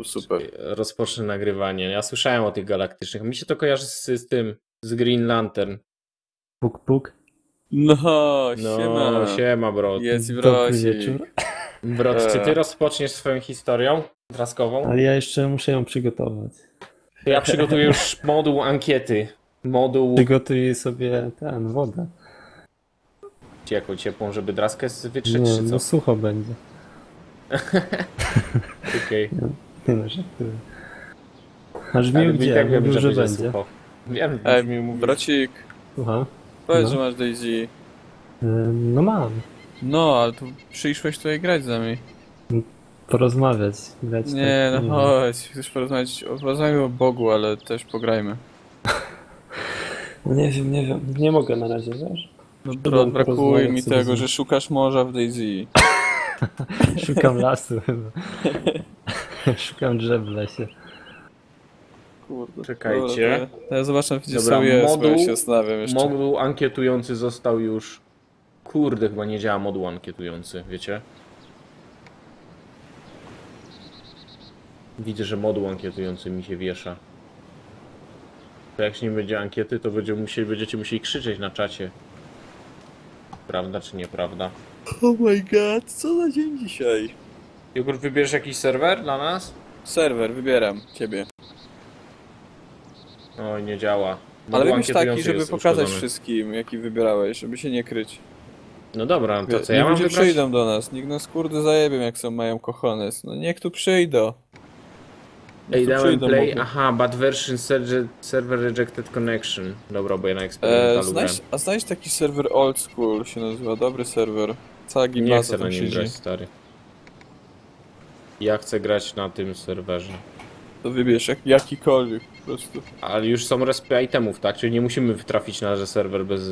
był super. rozpocznę nagrywanie. Ja słyszałem o tych galaktycznych. Mi się to kojarzy z, z tym, z Green Lantern. Puk, puk. No, No, siema. siema, bro. Jest wieczór. Brod, czy ty Eee. rozpoczniesz swoją historią draskową? Ale ja jeszcze muszę ją przygotować. To ja przygotuję już moduł ankiety. Moduł Przygotuję sobie ten, wodę. jaką ciepłą, żeby draskę wytrzeć, Nie, czy no co? sucho będzie. Okej. Nie no, żartuję. Aż mi gdzie? tak wiem, że że będzie. Wiem, Ej, mi mówił. Brocik, Słucham? powiedz, No. że masz Daisy. Y, No mam. No, ale tu przyszłeś tutaj grać z nami. Porozmawiać. Grać Nie, tak, no chodź, chcesz porozmawiać, porozmawiamy o Bogu, ale też pograjmy. No Nie wiem, nie wiem. Nie mogę na razie, wiesz? No bro, brakuje porozmawiać mi sobie tego, że szukasz morza w Daisy. Szukam lasu chyba. Szukam drzew w lesie. Kurde. Czekajcie. To ja zobaczę, gdzie Dobra, są jest, bo ja moduł- się zastanawiam jeszcze. Moduł ankietujący został już... Kurde, chyba nie działa moduł ankietujący, wiecie? Widzę, że moduł ankietujący mi się wiesza. To jak się nie będzie ankiety, to będzie musieli, będziecie musieli krzyczeć na czacie. Prawda czy nieprawda? Oh my god, co za dzień dzisiaj? Jogurt, wybierzesz jakiś serwer dla nas? Serwer, wybieram ciebie. Oj, nie działa. Ale Moduł wybierz taki, żeby jest pokazać uszkodzony. wszystkim, jaki wybierałeś, żeby się nie kryć. No dobra, to co, nie ja mam ludzie wybrać? przyjdą do nas, niech nas kurde zajebią, jak są mają kochones. No niech tu przyjdą. Ej, tu dałem przyjdą, play, mogą. aha, bad version server, server rejected connection. Dobra, bo ja na E, eksperymentalu znajdź, grałem. a znajdź taki serwer old school się nazywa, dobry serwer. Cała Nie gimnaza chcę na tam nim siedzi. grać, stary. Ja chcę grać na tym serwerze. To wybierz jak, jakikolwiek po prostu. Ale już są respy itemów, tak? Czyli nie musimy trafić na serwer bez,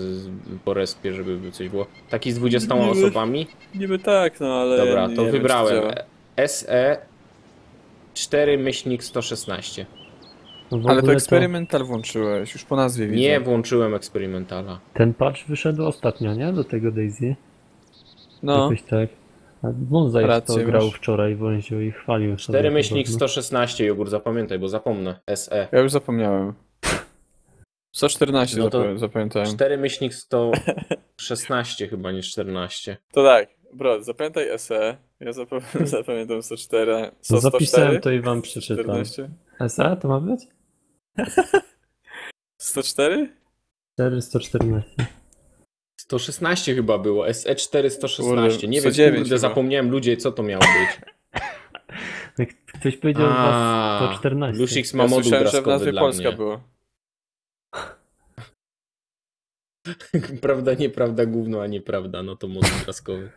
po respie, żeby coś było. Taki z 20 Nie, nie. osobami? Niby tak, no ale Dobra, nie to czy wybrałem. SE 4 myślnik 116. No w Ale to eksperymental włączyłeś, już po nazwie widzę. Nie włączyłem eksperymentala. Ten patch wyszedł ostatnio, nie? Do tego Daisy. No, Jakoś tak. A Wąza już to Rację grał masz. wczoraj, wąził i chwalił. 4 sobie myślnik podobno. 116 jogurt, zapamiętaj, bo zapomnę. SE. ja już zapomniałem. 114 No to zapamiętałem. 4 myślnik 116 chyba, nie 14. To tak, bro, zapamiętaj SE. Ja zapam- zapamiętam 104. No Co, zapisałem 104? to i wam przeczytam. 14? SA to ma być? 104? 4, 114. 116 chyba było, SE4 116. Kurde, nie wiem, 109 kurde, zapomniałem ludzie, co to miało być. Jak ktoś powiedział A, was 114. Lusix ma Ja moduł słyszałem, że w draskowy nazwie dla Polska mnie. było. prawda, nieprawda, gówno, a nieprawda, no to moduł draskowy.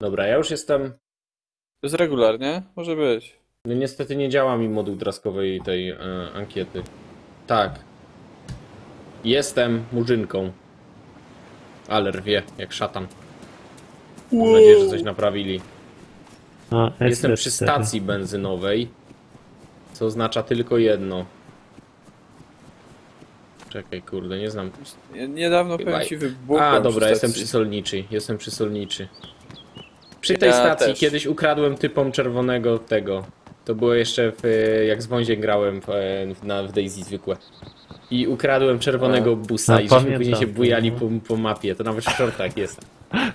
Dobra, ja już jestem... To jest regularnie? Może być. No niestety nie działa mi moduł draskowej tej e, ankiety. Tak. Jestem murzynką. Ale rwie, jak szatan. Mam nadzieję, że coś naprawili. A, Jestem SD4. przy stacji benzynowej, co oznacza tylko jedno. Czekaj, kurde, nie znam. Ja Niedawno Chyba- powiem ci wybuchłem A, dobra, jestem stacji. przysolniczy, jestem przysolniczy. Przy Ja tej stacji też. kiedyś ukradłem typom czerwonego tego. To było jeszcze w, e, jak z Wązie grałem w, e, na, w Daisy zwykłe. I ukradłem czerwonego busa A, i żeśmy później się bujali no. po, po mapie. To nawet w shortach jest.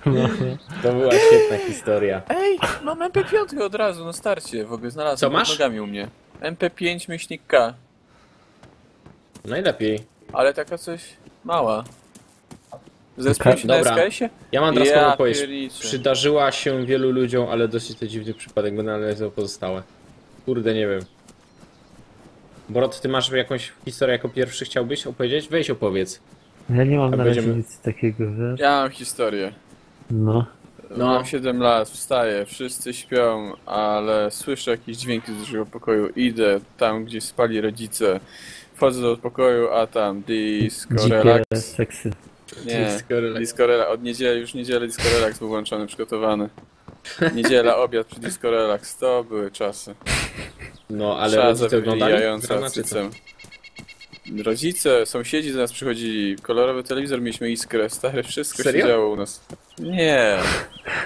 No, no. To była świetna historia. Ej, mam MP5 od razu na starcie. W ogóle znalazłem Co masz? nogami u mnie. MP5 myślnik K. Najlepiej. Ale taka coś mała. Zespół się na Dobra. SKS-ie? Ja mam draskową Ja pierniczę. Przydarzyła się wielu ludziom, ale dosyć to dziwny przypadek, będę analizował pozostałe. Kurde, nie wiem. Borot, ty masz jakąś historię jako pierwszy chciałbyś opowiedzieć? Weź opowiedz. Ja nie mam A na razie będziemy- nic takiego, wiesz? Ja mam historię. No. No. Mam 7 lat, wstaję, wszyscy śpią, ale słyszę jakieś dźwięki z dużego pokoju. Idę tam, gdzie spali rodzice. Wchodzę do pokoju, a tam disco Dzikie relax. seksy. Nie, Disco relax. disco relax. Od niedzieli, już niedzielę disco relax był włączony, przygotowany. Niedziela, obiad przy disco relax. To były czasy. No, ale rodzice oglądali? wywijająca Grana, czy co? cycem. Rodzice, sąsiedzi do nas przychodzili, kolorowy telewizor, mieliśmy iskrę, stare, wszystko Serio? się działo u nas. Nie.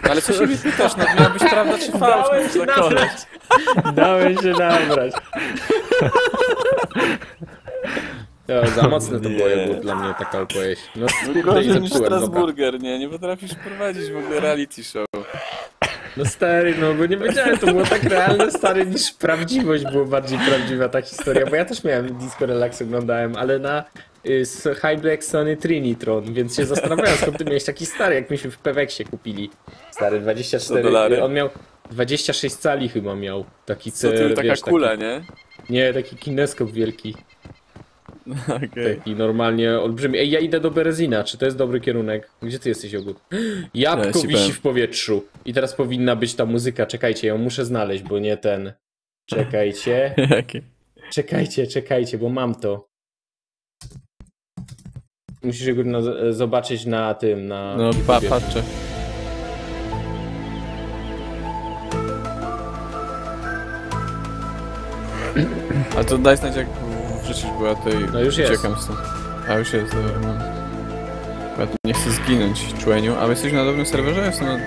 Ale co się mnie pytasz, no miała być prawda czy fałsz? Dałem się nabrać. Dałem się nabrać. To za mocne to było, jak dla mnie taka opowieść. No No gorzej niż zepsułem, dobra. Strasburger, nie? Nie potrafisz prowadzić w ogóle reality show. No stary, no bo nie wiedziałem, to było tak realne, stary, niż prawdziwość było bardziej prawdziwa ta historia, bo ja też miałem Disco Relax oglądałem, ale na y, z High Black Sony Trinitron, więc się zastanawiałem, skąd ty miałeś taki stary, jak myśmy w Peweksie kupili. Stary, 24, dolary? on miał 26 cali chyba miał, taki cel, taka wiesz, kula, taki, nie? Nie, taki kineskop wielki, Okej. taki normalnie olbrzymi. Ej, ja idę do Berezina, czy to jest dobry kierunek? Gdzie ty jesteś, Jogut? Jabłko Ja wisi w powietrzu. I teraz powinna być ta muzyka, czekajcie, ją muszę znaleźć, bo nie ten. Czekajcie, czekajcie, czekajcie, bo mam to. Musisz go na, zobaczyć na tym, na No, pa, patrzę. A to daj znać jak bo ja tutaj No już jest. uciekam stąd. A już jest, dobra. No. Ja tu nie chcę zginąć, człeniu. A my jesteśmy na dobrym serwerze? Jestem na...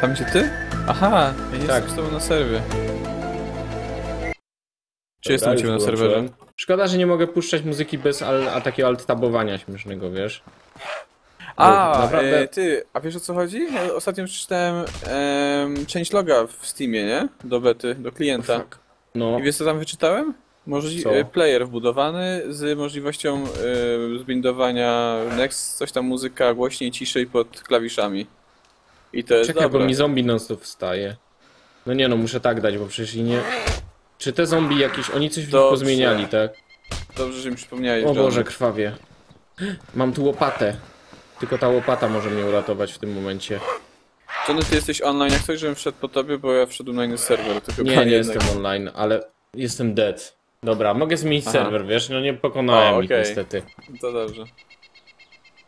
Tam gdzie ty? Aha, ja nie Tak. jestem z tobą na serwie. Czy jestem u ciebie na serwerze? Szkoda, że nie mogę puszczać muzyki bez al, a takiego alt-tabowania śmiesznego, wiesz? A, naprawdę- e, ty, a wiesz o co chodzi? Ja ostatnio przeczytałem em, część loga w Steamie, nie? Do bety, do klienta. Fuck. No, I wiesz co tam wyczytałem? Możli- Co? e, player wbudowany z możliwością y, zbindowania next, coś tam muzyka głośniej, ciszej pod klawiszami. I to jest czekaj, dobre. bo mi zombie non stop wstaje. No nie no, muszę tak dać, bo przecież i nie... Czy te zombie jakieś, oni coś w nich Dobrze. pozmieniali, tak? Dobrze, że mi przypomniałeś, O John. Boże, krwawie. Mam tu łopatę. Tylko ta łopata może mnie uratować w tym momencie. Johnny, ty jesteś online, jak coś, żebym wszedł po tobie, bo ja wszedłem na inny serwer. To chyba Nie, nie jednak- jestem online, ale jestem dead. Dobra, mogę zmienić Aha. serwer, wiesz? No nie pokonałem O, ich okej. niestety. To dobrze.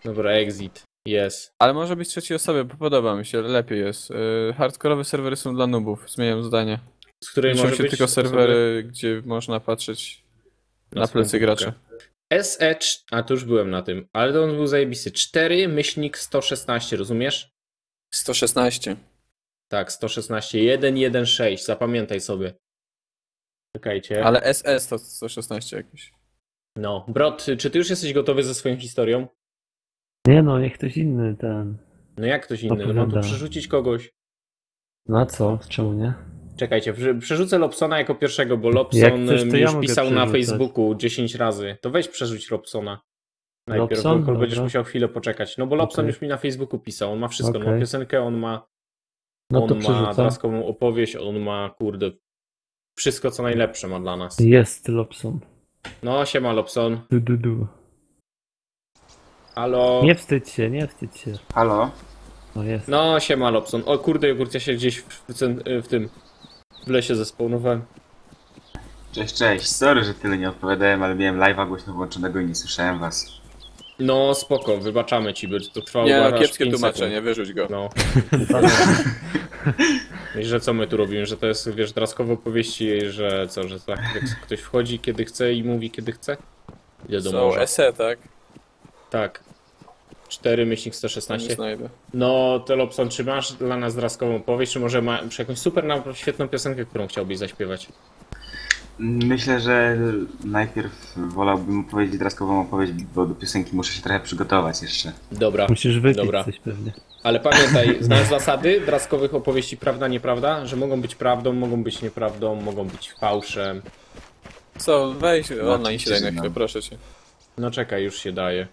Dobra, exit. Yes. Ale może być trzeciej osoby, bo podoba mi się, lepiej jest. Y, hardkorowe serwery są dla nubów, zmieniam zdanie. Z której Liczą może się być tylko osoby- serwery, gdzie można patrzeć na, swoją plecy gracza. SE, a tu już byłem na tym, ale to on był zajebisty. 4 myślnik 116, rozumiesz? 116. Tak, 116, 116, zapamiętaj sobie. Czekajcie. Ale SS to 116 jakieś. No, Brot, czy ty już jesteś gotowy ze swoją historią? Nie no, niech ktoś inny ten. No jak ktoś inny, no mam tu przerzucić kogoś. No a co? Czemu nie? Czekajcie, prze- przerzucę Lobsona jako pierwszego, bo Lobson chcesz, mi ja już mogę pisał na. Facebooku 10 razy. To weź przerzuć Lobsona. Najpierw, Lobson? bo będziesz Dobra. musiał chwilę poczekać. No bo Lobson Okej. już mi na Facebooku pisał, on ma wszystko, on ma piosenkę, on ma, No to on ma draskową opowieść, on ma, kurde, wszystko co najlepsze ma dla nas. Jest Lobson. No, siema Lobson. Du, du, du. Halo. Nie wstydź się, nie wstydź się. Halo? No jest. No, siema Lobson. O kurde, jogurt, ja się gdzieś w, w, w tym, w lesie zespawnowałem. Cześć, cześć. Sorry, że tyle nie odpowiadałem, ale miałem live'a głośno włączonego i nie słyszałem was. No, spoko, wybaczamy ci, bo to trwało Nie, aż no kiepskie 5 tłumaczenie, sekund. wyrzuć go. No. I że co my tu robimy, że to jest, wiesz, draskowe opowieści, że co, że tak, jak ktoś wchodzi kiedy chce i mówi kiedy chce? Idę do Są morza. SE, tak? Tak. 4 myślnik Nie 116. znajdę. No, to Lobson, czy masz dla nas draskową opowieść, czy może masz jakąś super świetną piosenkę, którą chciałbyś zaśpiewać? Myślę, że najpierw wolałbym opowiedzieć draskową opowieść, bo do piosenki muszę się trochę przygotować jeszcze. Dobra, Musisz wypić Dobra. coś pewnie. ale pamiętaj, znasz zasady draskowych opowieści prawda, nieprawda? Że mogą być prawdą, mogą być nieprawdą, mogą być fałszem. Co, weź online się daj na chwilę, no. proszę cię. No czekaj, już się daje.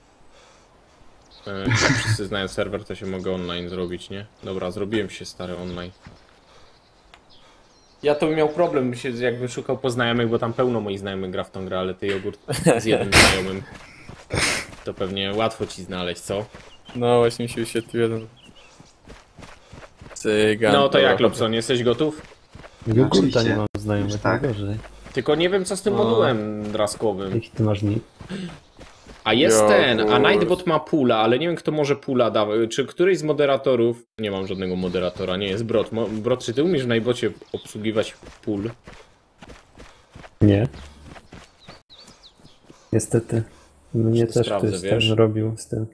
E, Jak wszyscy znają serwer, to się mogę online zrobić, nie? Dobra, zrobiłem się stary online. Ja to bym miał problem, się, jakbym szukał po znajomych, bo tam pełno moich znajomych gra w tą grę, ale ty jogurt z jednym znajomym. To pewnie łatwo ci znaleźć, co? No właśnie mi się wyświetlił jeden. Cygan. No to jak, Lobson, jesteś gotów? Jogurta nie mam znajomych, tak. gorzej. Tylko nie wiem co z tym No. modułem draskowym. Jaki ty masz nick? A jest Jo, ten, a. Nightbot ma pula, ale nie wiem kto może pula da. Czy któryś z moderatorów. Nie mam żadnego moderatora, nie jest Brot. Mo- Brot, czy ty umiesz w Nightbocie obsługiwać pól? Nie. Niestety. Mnie to też sprawdzę, ktoś wiesz? ten robił z tym.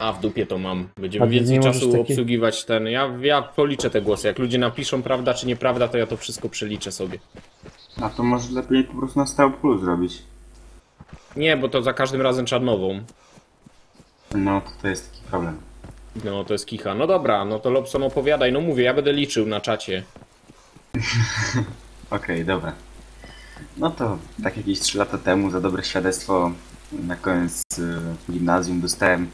A, w dupie to mam. Będziemy więcej czasu taki- obsługiwać ten. Ja, ja policzę te głosy. Jak ludzie napiszą prawda czy nieprawda, to ja to wszystko przeliczę sobie. A to może lepiej po prostu na stał plus zrobić. Nie, bo to za każdym razem trzeba nową. No, to, to jest taki problem. No, to jest kicha. No dobra, no to Lobson opowiadaj. No mówię, ja będę liczył na czacie. Okej, dobra. No to tak jakieś 3 lata temu za dobre świadectwo na koniec y, gimnazjum dostałem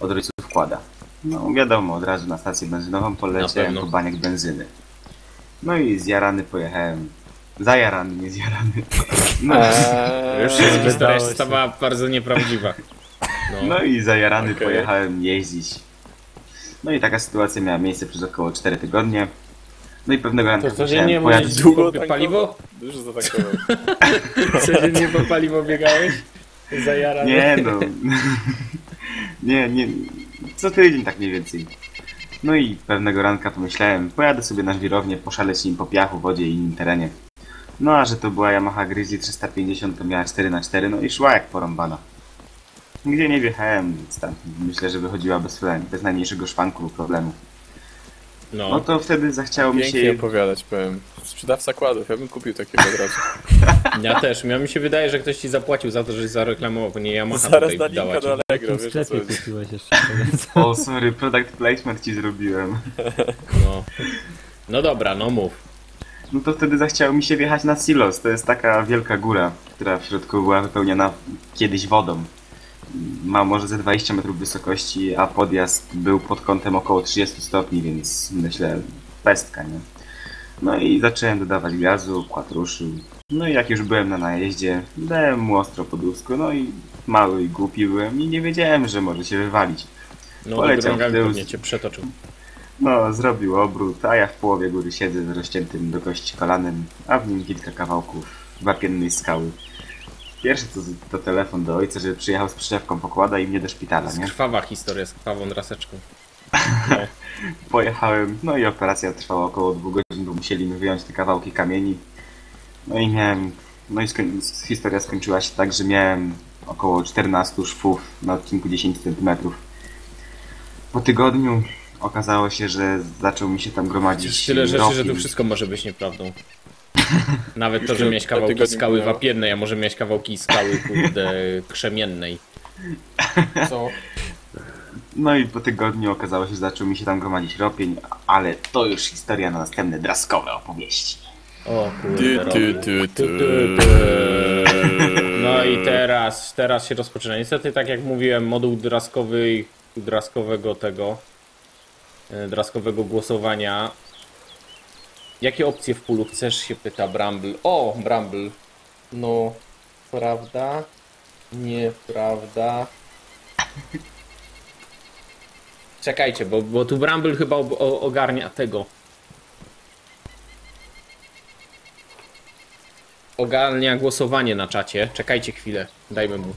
od rodziców wkłada. No wiadomo, od razu na stację benzynową poleciałem pewno. po baniak benzyny. No i zjarany pojechałem. Zajarany, nie zjarany. No, Eee, Już się się się. stała bardzo nieprawdziwa. No, no i zajarany Okej. pojechałem jeździć. No i taka sytuacja miała miejsce przez około 4 tygodnie. No i pewnego ranka to codziennie musiałem musisz pojechać- długo tankował? paliwo? Dużo zatankował. Codziennie po paliwo biegałeś? Zajarany. Nie no. nie, nie. Co tydzień tak mniej więcej. No i pewnego ranka pomyślałem, pojadę sobie na żwirownię, poszaleć nim po piachu, wodzie i innym terenie. No a że to była Yamaha Grizzly 350, to miała 4x4, no i szła jak porąbana. Gdzie nie wjechałem, więc tam myślę, że wychodziła bez, bez najmniejszego szwanku lub problemu. No No, to wtedy zachciało mi Pięknie się... opowiadać, powiem. Sprzedawca kładów, ja bym kupił takiego od razu. ja też. Ja mi się wydaje, że ktoś ci zapłacił za to, żeś zareklamował, bo nie Yamaha Zaraz tutaj da dała linka ci. do W Allegro, wiesz co sklepie kupiłeś jeszcze? O, sorry, product placement ci zrobiłem. No. no dobra, no mów. No to wtedy zachciało mi się wjechać na Silos. To jest taka wielka góra, która w środku była wypełniona kiedyś wodą. Ma może ze 20 metrów wysokości, a podjazd był pod kątem około 30 stopni, więc myślę pestka, nie? No i zacząłem dodawać gazu, kład ruszył. No i jak już byłem na najeździe, dałem mu ostro po dusku, no i mały i głupi byłem i nie wiedziałem, że może się wywalić. No Poleciał w tył. cię przetoczył. No, zrobił obrót, a ja w połowie góry siedzę z rozciętym do kości kolanem, a w nim kilka kawałków wapiennej skały. Pierwszy to, to telefon do ojca, żeby przyjechał z przyczepką pokłada i mnie do szpitala, nie? krwawa historia z krwawą draseczką. Pojechałem, no i operacja trwała około dwóch godzin, bo musieli mi wyjąć te kawałki kamieni. No i miałem, no i skoń, historia skończyła się tak, że miałem około 14 szwów na odcinku 10 cm. Po tygodniu okazało się, że zaczął mi się tam gromadzić Jest tyle rzeczy, że tu wszystko może być nieprawdą. Nawet to, że miałeś kawałki skały wapiennej, a może miałeś kawałki skały, kurde, krzemiennej. Co? No i po tygodniu okazało się, że zaczął mi się tam gromadzić ropień, ale to już historia na następne draskowe opowieści. O kurde, ty, ty, ty. No i teraz, teraz się rozpoczyna. Niestety, tak jak mówiłem, moduł draskowy, draskowego tego, draskowego głosowania. Jakie opcje w pulu chcesz, się pyta Bramble. O, Bramble. No, prawda? Nieprawda. Czekajcie, bo, bo tu Bramble chyba ogarnia tego. Ogarnia głosowanie na czacie. Czekajcie chwilę, dajmy mu.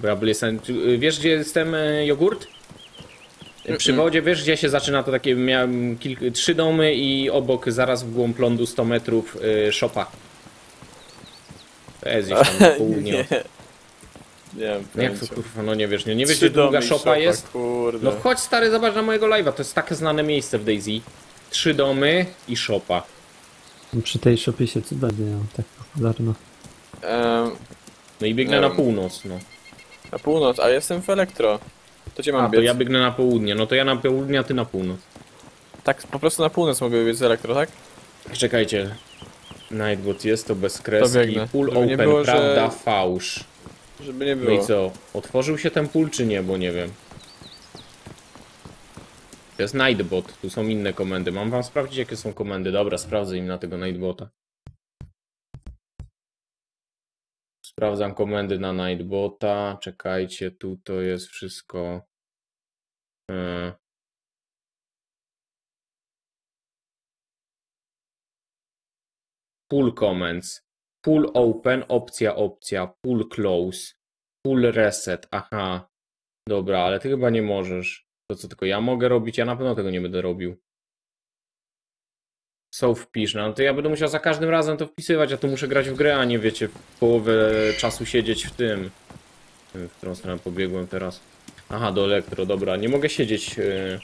Bramble jest... Czy- Wiesz, gdzie jest ten e, jogurt? Przy wodzie, wiesz, gdzie się zaczyna to takie, miałem kilk, trzy domy i obok, zaraz w głąb lądu 100 metrów, y, szopa. To jest gdzieś tam na południe. Nie. wiem, No jak to kurwa, no nie wiesz, nie, nie wiesz gdzie długa i szopa jest? Kurde. No chodź stary, zobacz na mojego live'a, to jest takie znane miejsce w Daisy. Trzy domy i szopa. Przy tej szopie się cuda dzieją, tak popularno. Em, No i biegnę Nie na wiem. północ, no. na północ, a jestem w elektro. To gdzie mam A, to biec? ja biegnę na południe, no to ja na południe, a ty na północ. Tak, po prostu na północ mogę biec z elektro, tak? Czekajcie. Nightbot jest to bez kreski. biegnę. Pool Żeby nie open, było, że- prawda, fałsz. Żeby nie No było. i co? Otworzył się ten pool czy nie, bo nie wiem. To jest Nightbot, tu są inne komendy. Mam wam sprawdzić jakie są komendy. Dobra, sprawdzę im na tego Nightbota. Sprawdzam komendy na Nightbota. Czekajcie, tu to jest wszystko. E. Pull comments. Pull open, opcja, opcja. Pull close. Pull reset. Aha. Dobra, ale ty chyba nie możesz. To co tylko ja mogę robić? Ja na pewno tego nie będę robił. So wpisz, no to ja będę musiał za każdym razem to wpisywać, a tu muszę grać w grę, a nie wiecie, połowę czasu siedzieć w tym. W którą stronę pobiegłem teraz. Aha, do elektro, dobra. Nie mogę siedzieć. y,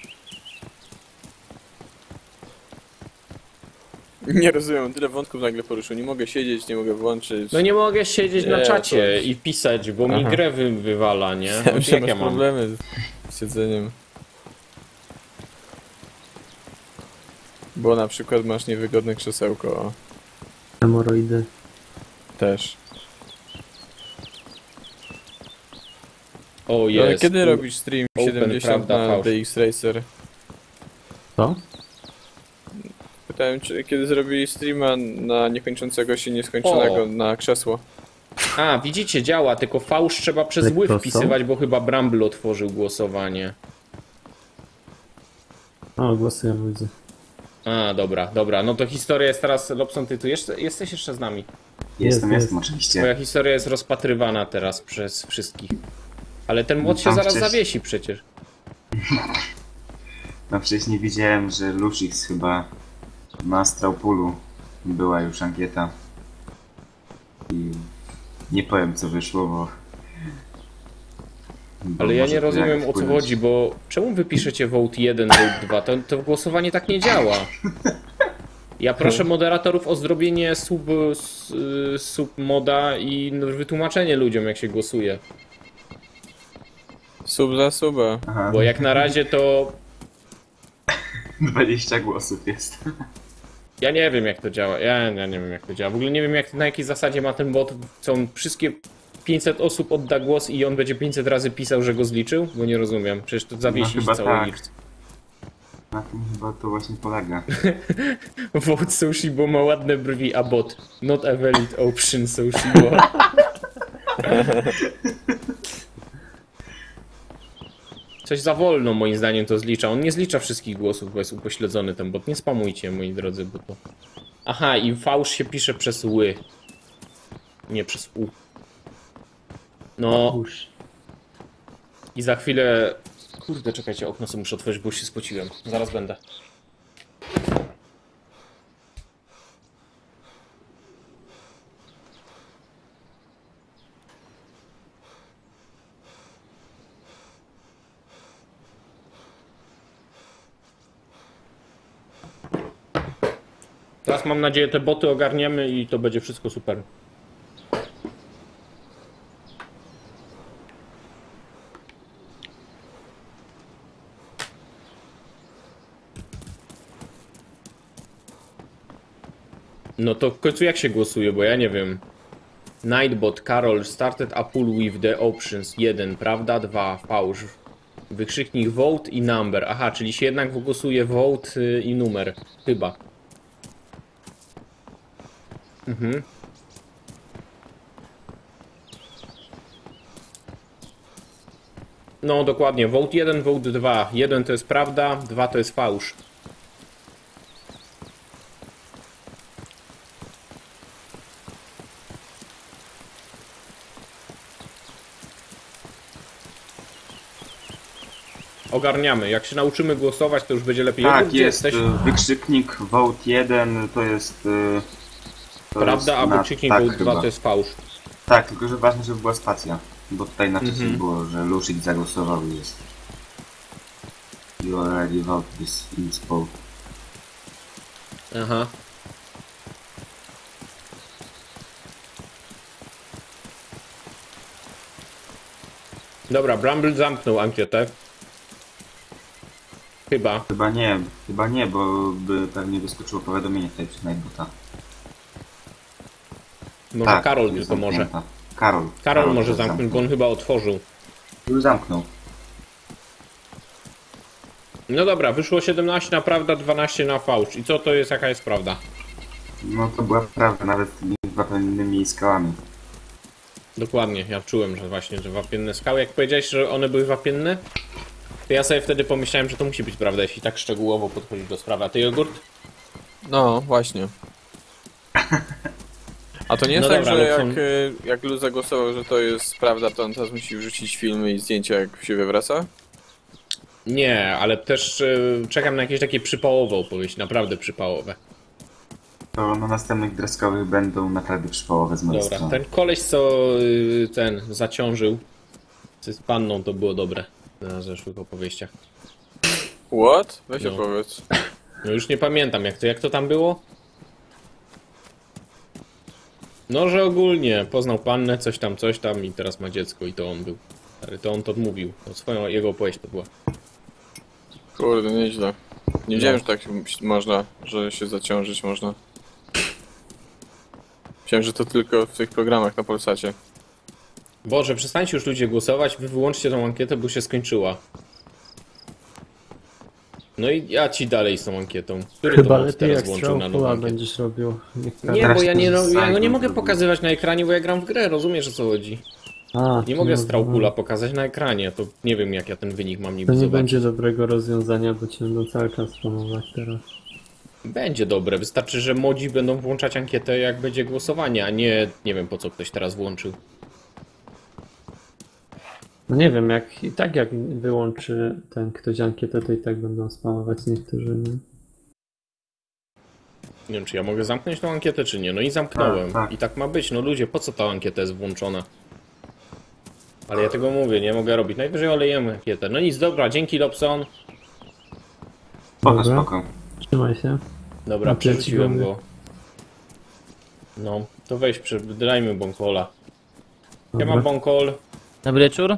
Nie rozumiem, tyle wątków nagle poruszył. Nie mogę siedzieć, nie mogę włączyć. No nie mogę siedzieć na Nie, czacie to- i pisać, bo mi Aha. grę wy, wywala, nie? Że jak masz ja mam? problemy z siedzeniem. Bo na przykład masz niewygodne krzesełko. o, Hemoroidy. Też. O, Ale jest. kiedy U- robisz stream Open, 70 prawda, na fałsz. DX Racer? Co? Pytałem, czy kiedy zrobili streama na niekończącego się nieskończonego O. na krzesło. A, widzicie, działa, tylko fałsz trzeba przez Jak ły to są? wpisywać, bo chyba Bramble otworzył głosowanie. O, głosujemy, widzę. A, dobra, dobra. No to historia jest teraz, Lobson, ty tu jeszcze, jesteś jeszcze z nami. Jestem, jest. jestem oczywiście. Twoja historia jest rozpatrywana teraz przez wszystkich. Ale ten młot się zaraz wcześniej- zawiesi przecież. No wcześniej widziałem, że Lushix chyba na Straupulu była już ankieta. I nie powiem co wyszło, bo... bo Ale ja nie rozumiem o co chodzi, bo czemu wy piszecie vote 1, vote 2? To, to głosowanie tak nie działa. Ja proszę moderatorów o zrobienie sub, sub moda i wytłumaczenie ludziom jak się głosuje. Sub za suba. Aha, Bo jak na razie to 20 głosów jest. ja nie wiem jak to działa. Ja, ja nie wiem jak to działa. W ogóle nie wiem jak, na jakiej zasadzie ma ten bot. Co on wszystkie 500 osób odda głos i on będzie 500 razy pisał, że go zliczył? Bo nie rozumiem. Przecież to zawiesi No cały tak. liczb. Na tym chyba to właśnie polega. Vote sushi, bo ma ładne brwi, a bot. Not a valid option sushi, bo... Coś za wolno moim zdaniem to zlicza. On nie zlicza wszystkich głosów, bo jest upośledzony ten bot. Nie spamujcie, moi drodzy, bo to... Aha, i fałsz się pisze przez ły. Nie przez u. No, i za chwilę... Kurde, czekajcie, okno sobie muszę otworzyć, bo już się spociłem. Zaraz będę. Mam nadzieję te boty ogarniemy i to będzie wszystko super. No to w końcu jak się głosuje, bo ja nie wiem. Nightbot Carol started a pool with the options 1, prawda? 2, fałsz. Wykrzyknik vote i number. Aha, czyli się jednak głosuje vote y, i numer. Chyba. Mhm. No dokładnie, vote 1, vote 2. 1 to jest prawda, 2 to jest fałsz. Ogarniamy. Jak się nauczymy głosować, to już będzie lepiej. Tak, jest jesteś? e, wykrzyknik Vote 1, to jest... To Prawda, a na- tak, vote 2 chyba. to jest fałsz. Tak, tylko że ważne, żeby była spacja. Bo tutaj na wcześniej Mhm. było, że Lushik zagłosował i jest. You already voted this inspo. Aha. Dobra, Bramble zamknął ankietę. Chyba. Chyba nie, chyba nie, bo by pewnie wyskoczyło powiadomienie tutaj przez Nightbota. Może Tak, Karol tylko może. zamknięta. Karol. Karol może zamknąć, bo on chyba otworzył. Już zamknął. No dobra, wyszło 17 na prawda, 12 na fałsz. I co to jest, jaka jest prawda? No to była prawda, nawet z tymi wapiennymi skałami. Dokładnie, ja czułem, że właśnie, że wapienne skały. Jak powiedziałeś, że one były wapienne, to ja sobie wtedy pomyślałem, że to musi być prawda, jeśli tak szczegółowo podchodzić do sprawy. A ty jogurt? No, właśnie. A to nie jest No tak, dobra, że jak, to- y, jak Lu zagłosował, że to jest prawda, to on teraz musi wrzucić filmy i zdjęcia, jak się wywraca? Nie, ale też y, czekam na jakieś takie przypałowe opowieści, naprawdę przypałowe. To na następnych dreskowych będą naprawdę przypałowe z mojej Dobra, strony. ten koleś co y, ten zaciążył z panną to było dobre. na zeszłych opowieściach. What? Weź No. opowiedz. No już nie pamiętam, jak to, jak to tam było? No, że ogólnie poznał pannę, coś tam, coś tam i teraz ma dziecko i to on był. Ale to on to mówił. To swoją, jego opowieść to była. Kurde, nieźle. Nie wiedziałem, No. że tak można, że się zaciążyć można. Myślałem, że to tylko w tych programach na Polsacie. Boże, przestańcie już ludzie głosować, wy wyłączcie tą ankietę, bo się skończyła. No i ja ci dalej z tą ankietą. Który Chyba to lepiej teraz jak włączył na nową ankietę? będziesz robił. Nie, Teraz bo ja nie, no, ja go nie mogę pokazywać na ekranie, bo ja gram w grę, rozumiesz o co chodzi. A, Nie to mogę nie- Straupula pokazać na ekranie, to nie wiem jak ja ten wynik mam To niby nie zobaczyć. będzie dobrego rozwiązania, bo cię będą cały czas spamować teraz. Będzie dobre, wystarczy, że modzi będą włączać ankietę jak będzie głosowanie, a nie, nie wiem po co ktoś teraz włączył. No nie wiem, jak i tak jak wyłączy ten ktoś ankietę, to i tak będą spamować niektórzy, nie? Nie wiem czy ja mogę zamknąć tą ankietę czy nie, no i zamknąłem. Tak, tak. I tak ma być, no ludzie, po co ta ankieta jest włączona? Ale ja tego mówię, nie mogę robić, najwyżej olejemy ankietę. No nic, dobra, dzięki Lobson. Spoko, Dobra. spoko. Trzymaj się. Dobra, No, przerzuciłem go. No, to weź, dajmy Bonkola. Ja mam. Bonkol. Dobry wieczór.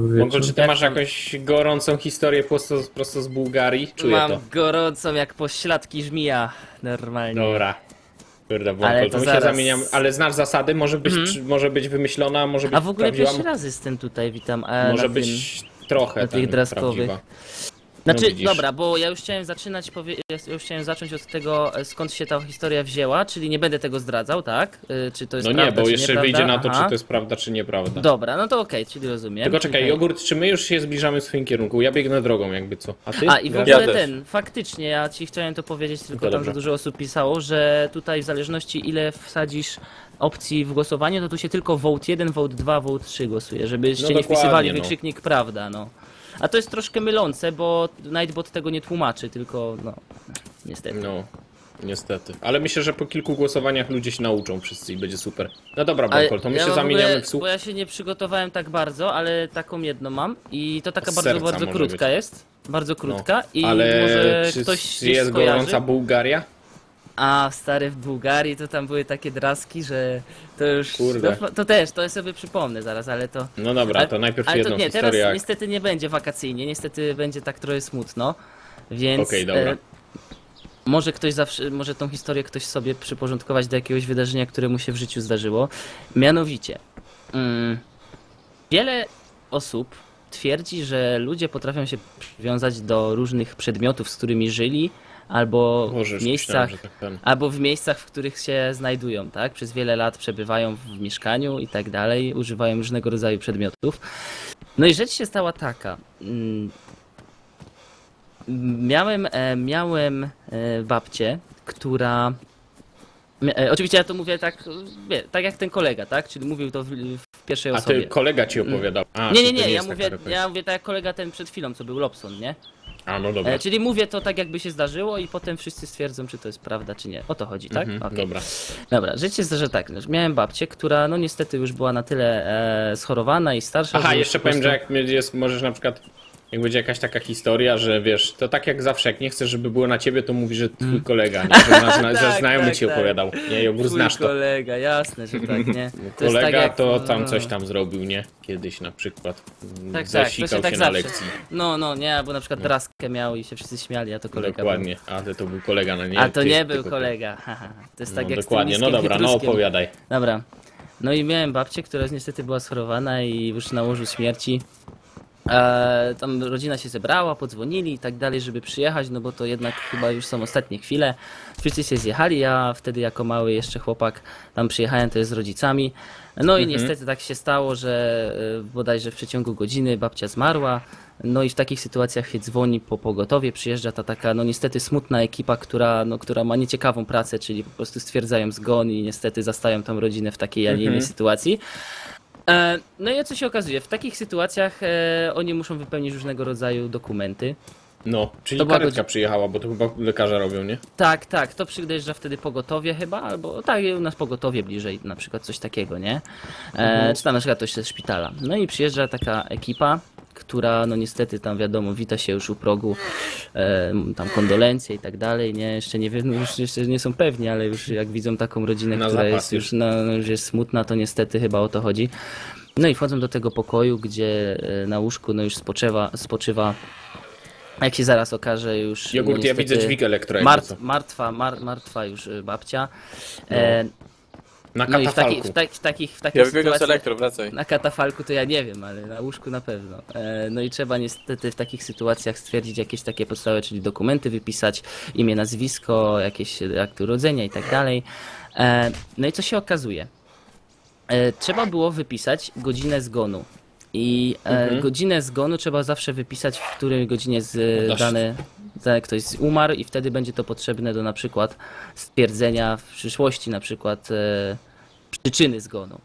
Bonkol, czy ty masz jakąś gorącą historię prosto, prosto z Bułgarii? Czuję Mam to. gorącą jak pośladki żmija. Normalnie. Dobra. Kurde, Ale to, to zaraz. zamieniamy. Ale znasz zasady? Może być, czy, może być wymyślona, może być A w ogóle prawdziwa, pierwszy raz jestem tutaj, witam. Może być trochę na tych draskowych. prawdziwa. Znaczy, no dobra, bo ja już chciałem zaczynać, powie... ja już chciałem zacząć od tego, e, skąd się ta historia wzięła, czyli nie będę tego zdradzał, tak? E, Czy to jest No nie, prawda, bo czy jeszcze wyjdzie na to, Aha. czy to jest prawda, czy nieprawda. Dobra, no to okej, czyli rozumiem. Tylko czekaj, Okej. jogurt, czy my już się zbliżamy w swoim kierunku? Ja biegnę drogą, jakby co. A ty? A i w? Ja ogóle też. ten, faktycznie, ja ci chciałem to powiedzieć, tylko To tam za dużo osób pisało, że tutaj w zależności ile wsadzisz opcji w głosowaniu, to tu się tylko vote 1, vote 2, vote 3 głosuje, żebyście No nie wpisywali no. wykrzyknik prawda, no. A to jest troszkę mylące, bo Nightbot tego nie tłumaczy, tylko no, niestety. No, niestety. Ale myślę, że po kilku głosowaniach ludzie się nauczą wszyscy i będzie super. No dobra, Ale Bonkol, to my ja się zamieniamy ogóle, w słuch. Bo ja się nie przygotowałem tak bardzo, ale taką jedną mam i to taka bardzo, bardzo krótka być. jest. Bardzo No. krótka i Ale może czy ktoś jest skojarzy. gorąca Bułgaria? A stary w Bułgarii to tam były takie draski, że to już. Kurde. To, to też, to ja sobie przypomnę zaraz, ale to. No dobra, to najpierw ale jedną to nie, historię. teraz jak- niestety nie będzie wakacyjnie, niestety będzie tak trochę smutno. Więc. Okej, dobra. e, może ktoś zawsze, może tą historię ktoś sobie przyporządkować do jakiegoś wydarzenia, które mu się w życiu zdarzyło. Mianowicie, mm, wiele osób twierdzi, że ludzie potrafią się przywiązać do różnych przedmiotów, z którymi żyli, albo Boże, w miejscach, tak albo w miejscach, w których się znajdują, tak? Przez wiele lat przebywają w mieszkaniu i tak dalej, używają różnego rodzaju przedmiotów. No i rzecz się stała taka. mm, Miałem, e, miałem e, babcię, która. e, Oczywiście ja to mówię tak, wie, tak jak ten kolega, tak? Czyli mówił to w, w pierwszej A osobie. ty kolega ci opowiadał. A, Nie, nie, to nie, ja mówię, ja mówię tak jak kolega ten przed chwilą, co był Lobson, nie? A, no dobra. E, czyli mówię to tak, jakby się zdarzyło, i potem wszyscy stwierdzą, czy to jest prawda, czy nie. O to chodzi, tak? Mhm, Okej. Dobra. Dobra, rzecz jest, że tak, że miałem babcię, która no niestety już była na tyle e, schorowana i starsza, Aha, że jeszcze po powiem, że prostu- jak jest, możesz na przykład, jak będzie jakaś taka historia, że wiesz, to tak jak zawsze, jak nie chcesz, żeby było na ciebie, to mówisz, że twój kolega, nie? Że, na, zna, że Tak, znajomy tak, ci tak. opowiadał. Nie, Jogur, Twój znasz to. kolega, jasne, że tak, nie? To Kolega tak jak- to tam coś tam zrobił, nie? Kiedyś na przykład. Tak, tak, to Zasikał się się tak na lekcji. No, no, nie, albo na przykład draskę miał i się wszyscy śmiali, a to kolega Dokładnie, ale to był kolega, no nie? był. A to nie był kolega, haha. To jest No tak jak dokładnie, no dobra, no opowiadaj. Dobra. No i miałem babcię, która niestety była schorowana i już na łożu śmierci. E, tam rodzina się zebrała, podzwonili i tak dalej, żeby przyjechać, no bo to jednak chyba już są ostatnie chwile. Wszyscy się zjechali, ja wtedy jako mały jeszcze chłopak tam przyjechałem też z rodzicami. No i Mhm. niestety tak się stało, że e, bodajże w przeciągu godziny babcia zmarła. No i w takich sytuacjach się dzwoni po pogotowie, przyjeżdża ta taka, no niestety smutna ekipa, która, no, która ma nieciekawą pracę, czyli po prostu stwierdzają zgon i niestety zastają tą rodzinę w takiej, a nie innej Mhm. sytuacji. E, No i co się okazuje? W takich sytuacjach e, oni muszą wypełnić różnego rodzaju dokumenty. No, czyli To karetka przyjechała, bo to chyba lekarze robią, nie? Tak, tak, to przyjeżdża wtedy pogotowie chyba, albo tak, u nas pogotowie bliżej, na przykład coś takiego, nie? E, Czy tam na przykład ktoś ze szpitala. No i przyjeżdża taka ekipa, która no niestety tam wiadomo, wita się już u progu, e, tam kondolencje i tak dalej, nie, jeszcze nie wiem, no już jeszcze nie są pewni, ale już jak widzą taką rodzinę, Na która jest już. no, no, już jest smutna, to niestety chyba o to chodzi. No i wchodzą do tego pokoju, gdzie e, na łóżku no już spoczywa, spoczywa jak się zaraz okaże już Jogurt, no, ja widzę dźwig elektro, jakby mart, martwa, mar, martwa już y, babcia. E, Na no i w, taki, katafalku. w, tak, w takich, w takich Ja sytuacjach... elektro, wracaj. Na katafalku to ja nie wiem, ale na łóżku na pewno. E, no i trzeba niestety w takich sytuacjach stwierdzić jakieś takie podstawy, czyli dokumenty wypisać, imię, nazwisko, jakieś akty urodzenia i tak dalej. E, no i co się okazuje? E, trzeba było wypisać godzinę zgonu. I e, Mhm. godzinę zgonu trzeba zawsze wypisać, w której godzinie z, dany, dany ktoś umarł i wtedy będzie to potrzebne do na przykład stwierdzenia w przyszłości na przykład przyczyny zgonu.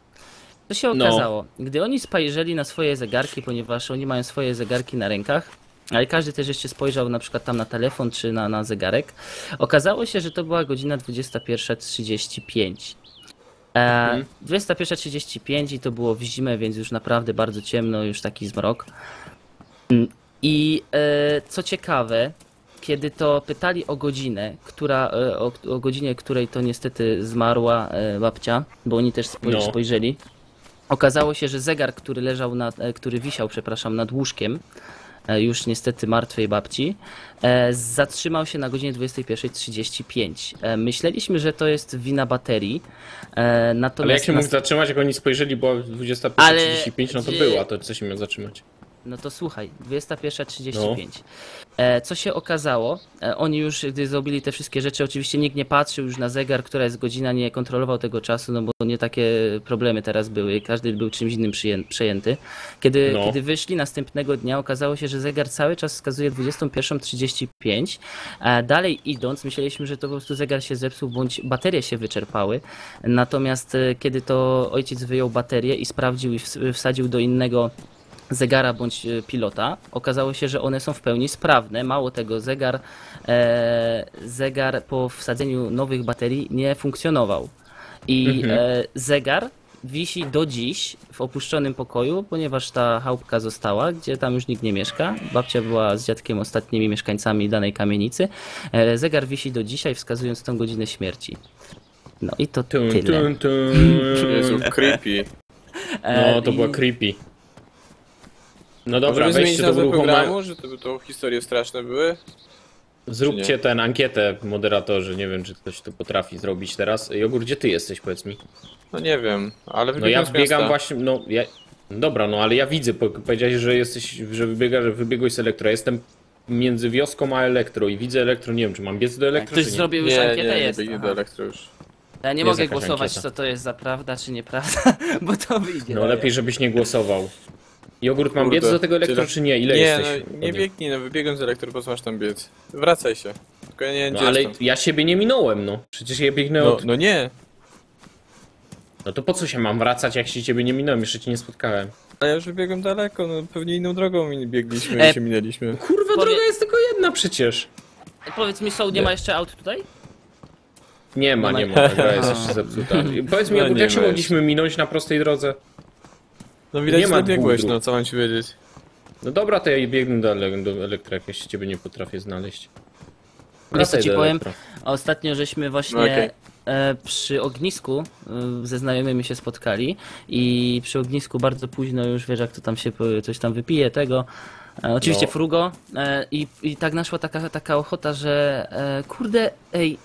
Co się No. okazało? Gdy oni spojrzeli na swoje zegarki, ponieważ oni mają swoje zegarki na rękach, ale każdy też jeszcze spojrzał na przykład tam na telefon czy na, na zegarek, okazało się, że to była godzina 21.35. E, 21.35 i to było w zimę, więc już naprawdę bardzo ciemno, już taki zmrok. I e, co ciekawe, kiedy to pytali o godzinę, która, e, o, o godzinie, której to niestety zmarła e, babcia, bo oni też No. spojrzeli, okazało się, że zegar, który leżał nad, e, który wisiał, przepraszam, nad łóżkiem, już niestety martwej babci, zatrzymał się na godzinie 21.35. E, myśleliśmy, że to jest wina baterii, natomiast... Ale jak się mógł zatrzymać, jak oni spojrzeli, bo 25.35, Ale- no to była, to co się miał zatrzymać? No to słuchaj, 21.35. E, co się okazało? E, oni już, gdy zrobili te wszystkie rzeczy, oczywiście nikt nie patrzył już na zegar, która jest godzina, nie kontrolował tego czasu, no bo nie takie problemy teraz były, każdy był czymś innym przejęty. Kiedy, No. kiedy wyszli następnego dnia, okazało się, że zegar cały czas wskazuje 21.35. E, dalej idąc, myśleliśmy, że to po prostu zegar się zepsuł, bądź baterie się wyczerpały. Natomiast e, kiedy to ojciec wyjął baterię i sprawdził i ws- wsadził do innego zegara bądź e, pilota, okazało się, że one są w pełni sprawne. Mało tego, zegar, e, zegar po wsadzeniu nowych baterii nie funkcjonował. I Mhm. e, zegar wisi do dziś w opuszczonym pokoju, ponieważ ta chałupka została, gdzie tam już nikt nie mieszka. Babcia była z dziadkiem ostatnimi mieszkańcami danej kamienicy. E, zegar wisi do dzisiaj, wskazując tą godzinę śmierci. No i to tyle. tun, tun. Jezu, creepy. E, No, to była creepy. No dobra, Możemy zmienić weźcie do nazwę uruchomia... programu, że to, to historie straszne były? Zróbcie ten ankietę, moderatorzy. Nie wiem, czy ktoś to potrafi zrobić teraz. Jogurt, gdzie ty jesteś, powiedz mi? No nie wiem, ale No wybiegam ja z biegam miasta. właśnie, no ja... Dobra, no ale ja widzę, po- powiedziałeś, że jesteś, że wybiega, że wybiegłeś z elektro. Ja jestem między wioską a elektro i widzę elektro, nie wiem, czy mam biec do elektro, Ktoś czy nie? zrobił już Nie, ankietę, nie, nie jest. Aha. do elektro już. Ja nie Jest mogę jakaś głosować, ankieta. co to jest za prawda, czy nieprawda, bo to wyjdzie. No lepiej, żebyś nie głosował. Jogurt, mam Kurde, biec do tego elektro, tyle- czy nie? Ile nie, jesteś? no nie biegnij, no wybiegam z elektro, po co masz tam biec? Wracaj się. Tylko ja nie wiem, No gdzie ale jestem. ja siebie nie minąłem, no. Przecież ja biegnę No, od... no nie, No to po co się mam wracać, jak się ciebie nie minąłem? Jeszcze cię nie spotkałem. ale ja już wybiegam daleko, no pewnie inną drogą mi- biegliśmy E, i się minęliśmy. Kurwa, Powie- droga jest tylko jedna przecież. Powiedz mi, są, nie ma jeszcze aut tutaj? Nie ma, No nie ma- ma, ta gra jest jeszcze zepsuta. Powiedz mi, No Jogurt, nie jak się ma mogliśmy minąć na prostej drodze? No widać, nie ma że biegłeś, no co mam ci wiedzieć. No dobra, to ja biegnę do, do elektra, jak ja się ciebie nie potrafię znaleźć. Wiesz co ci powiem? elektro. Ostatnio żeśmy właśnie No okej. e, przy ognisku e, ze znajomymi się spotkali i przy ognisku bardzo późno już, wiesz jak to tam się coś tam wypije, tego. E, oczywiście No. frugo e, i, i tak naszła taka, taka ochota, że e, kurde, ej,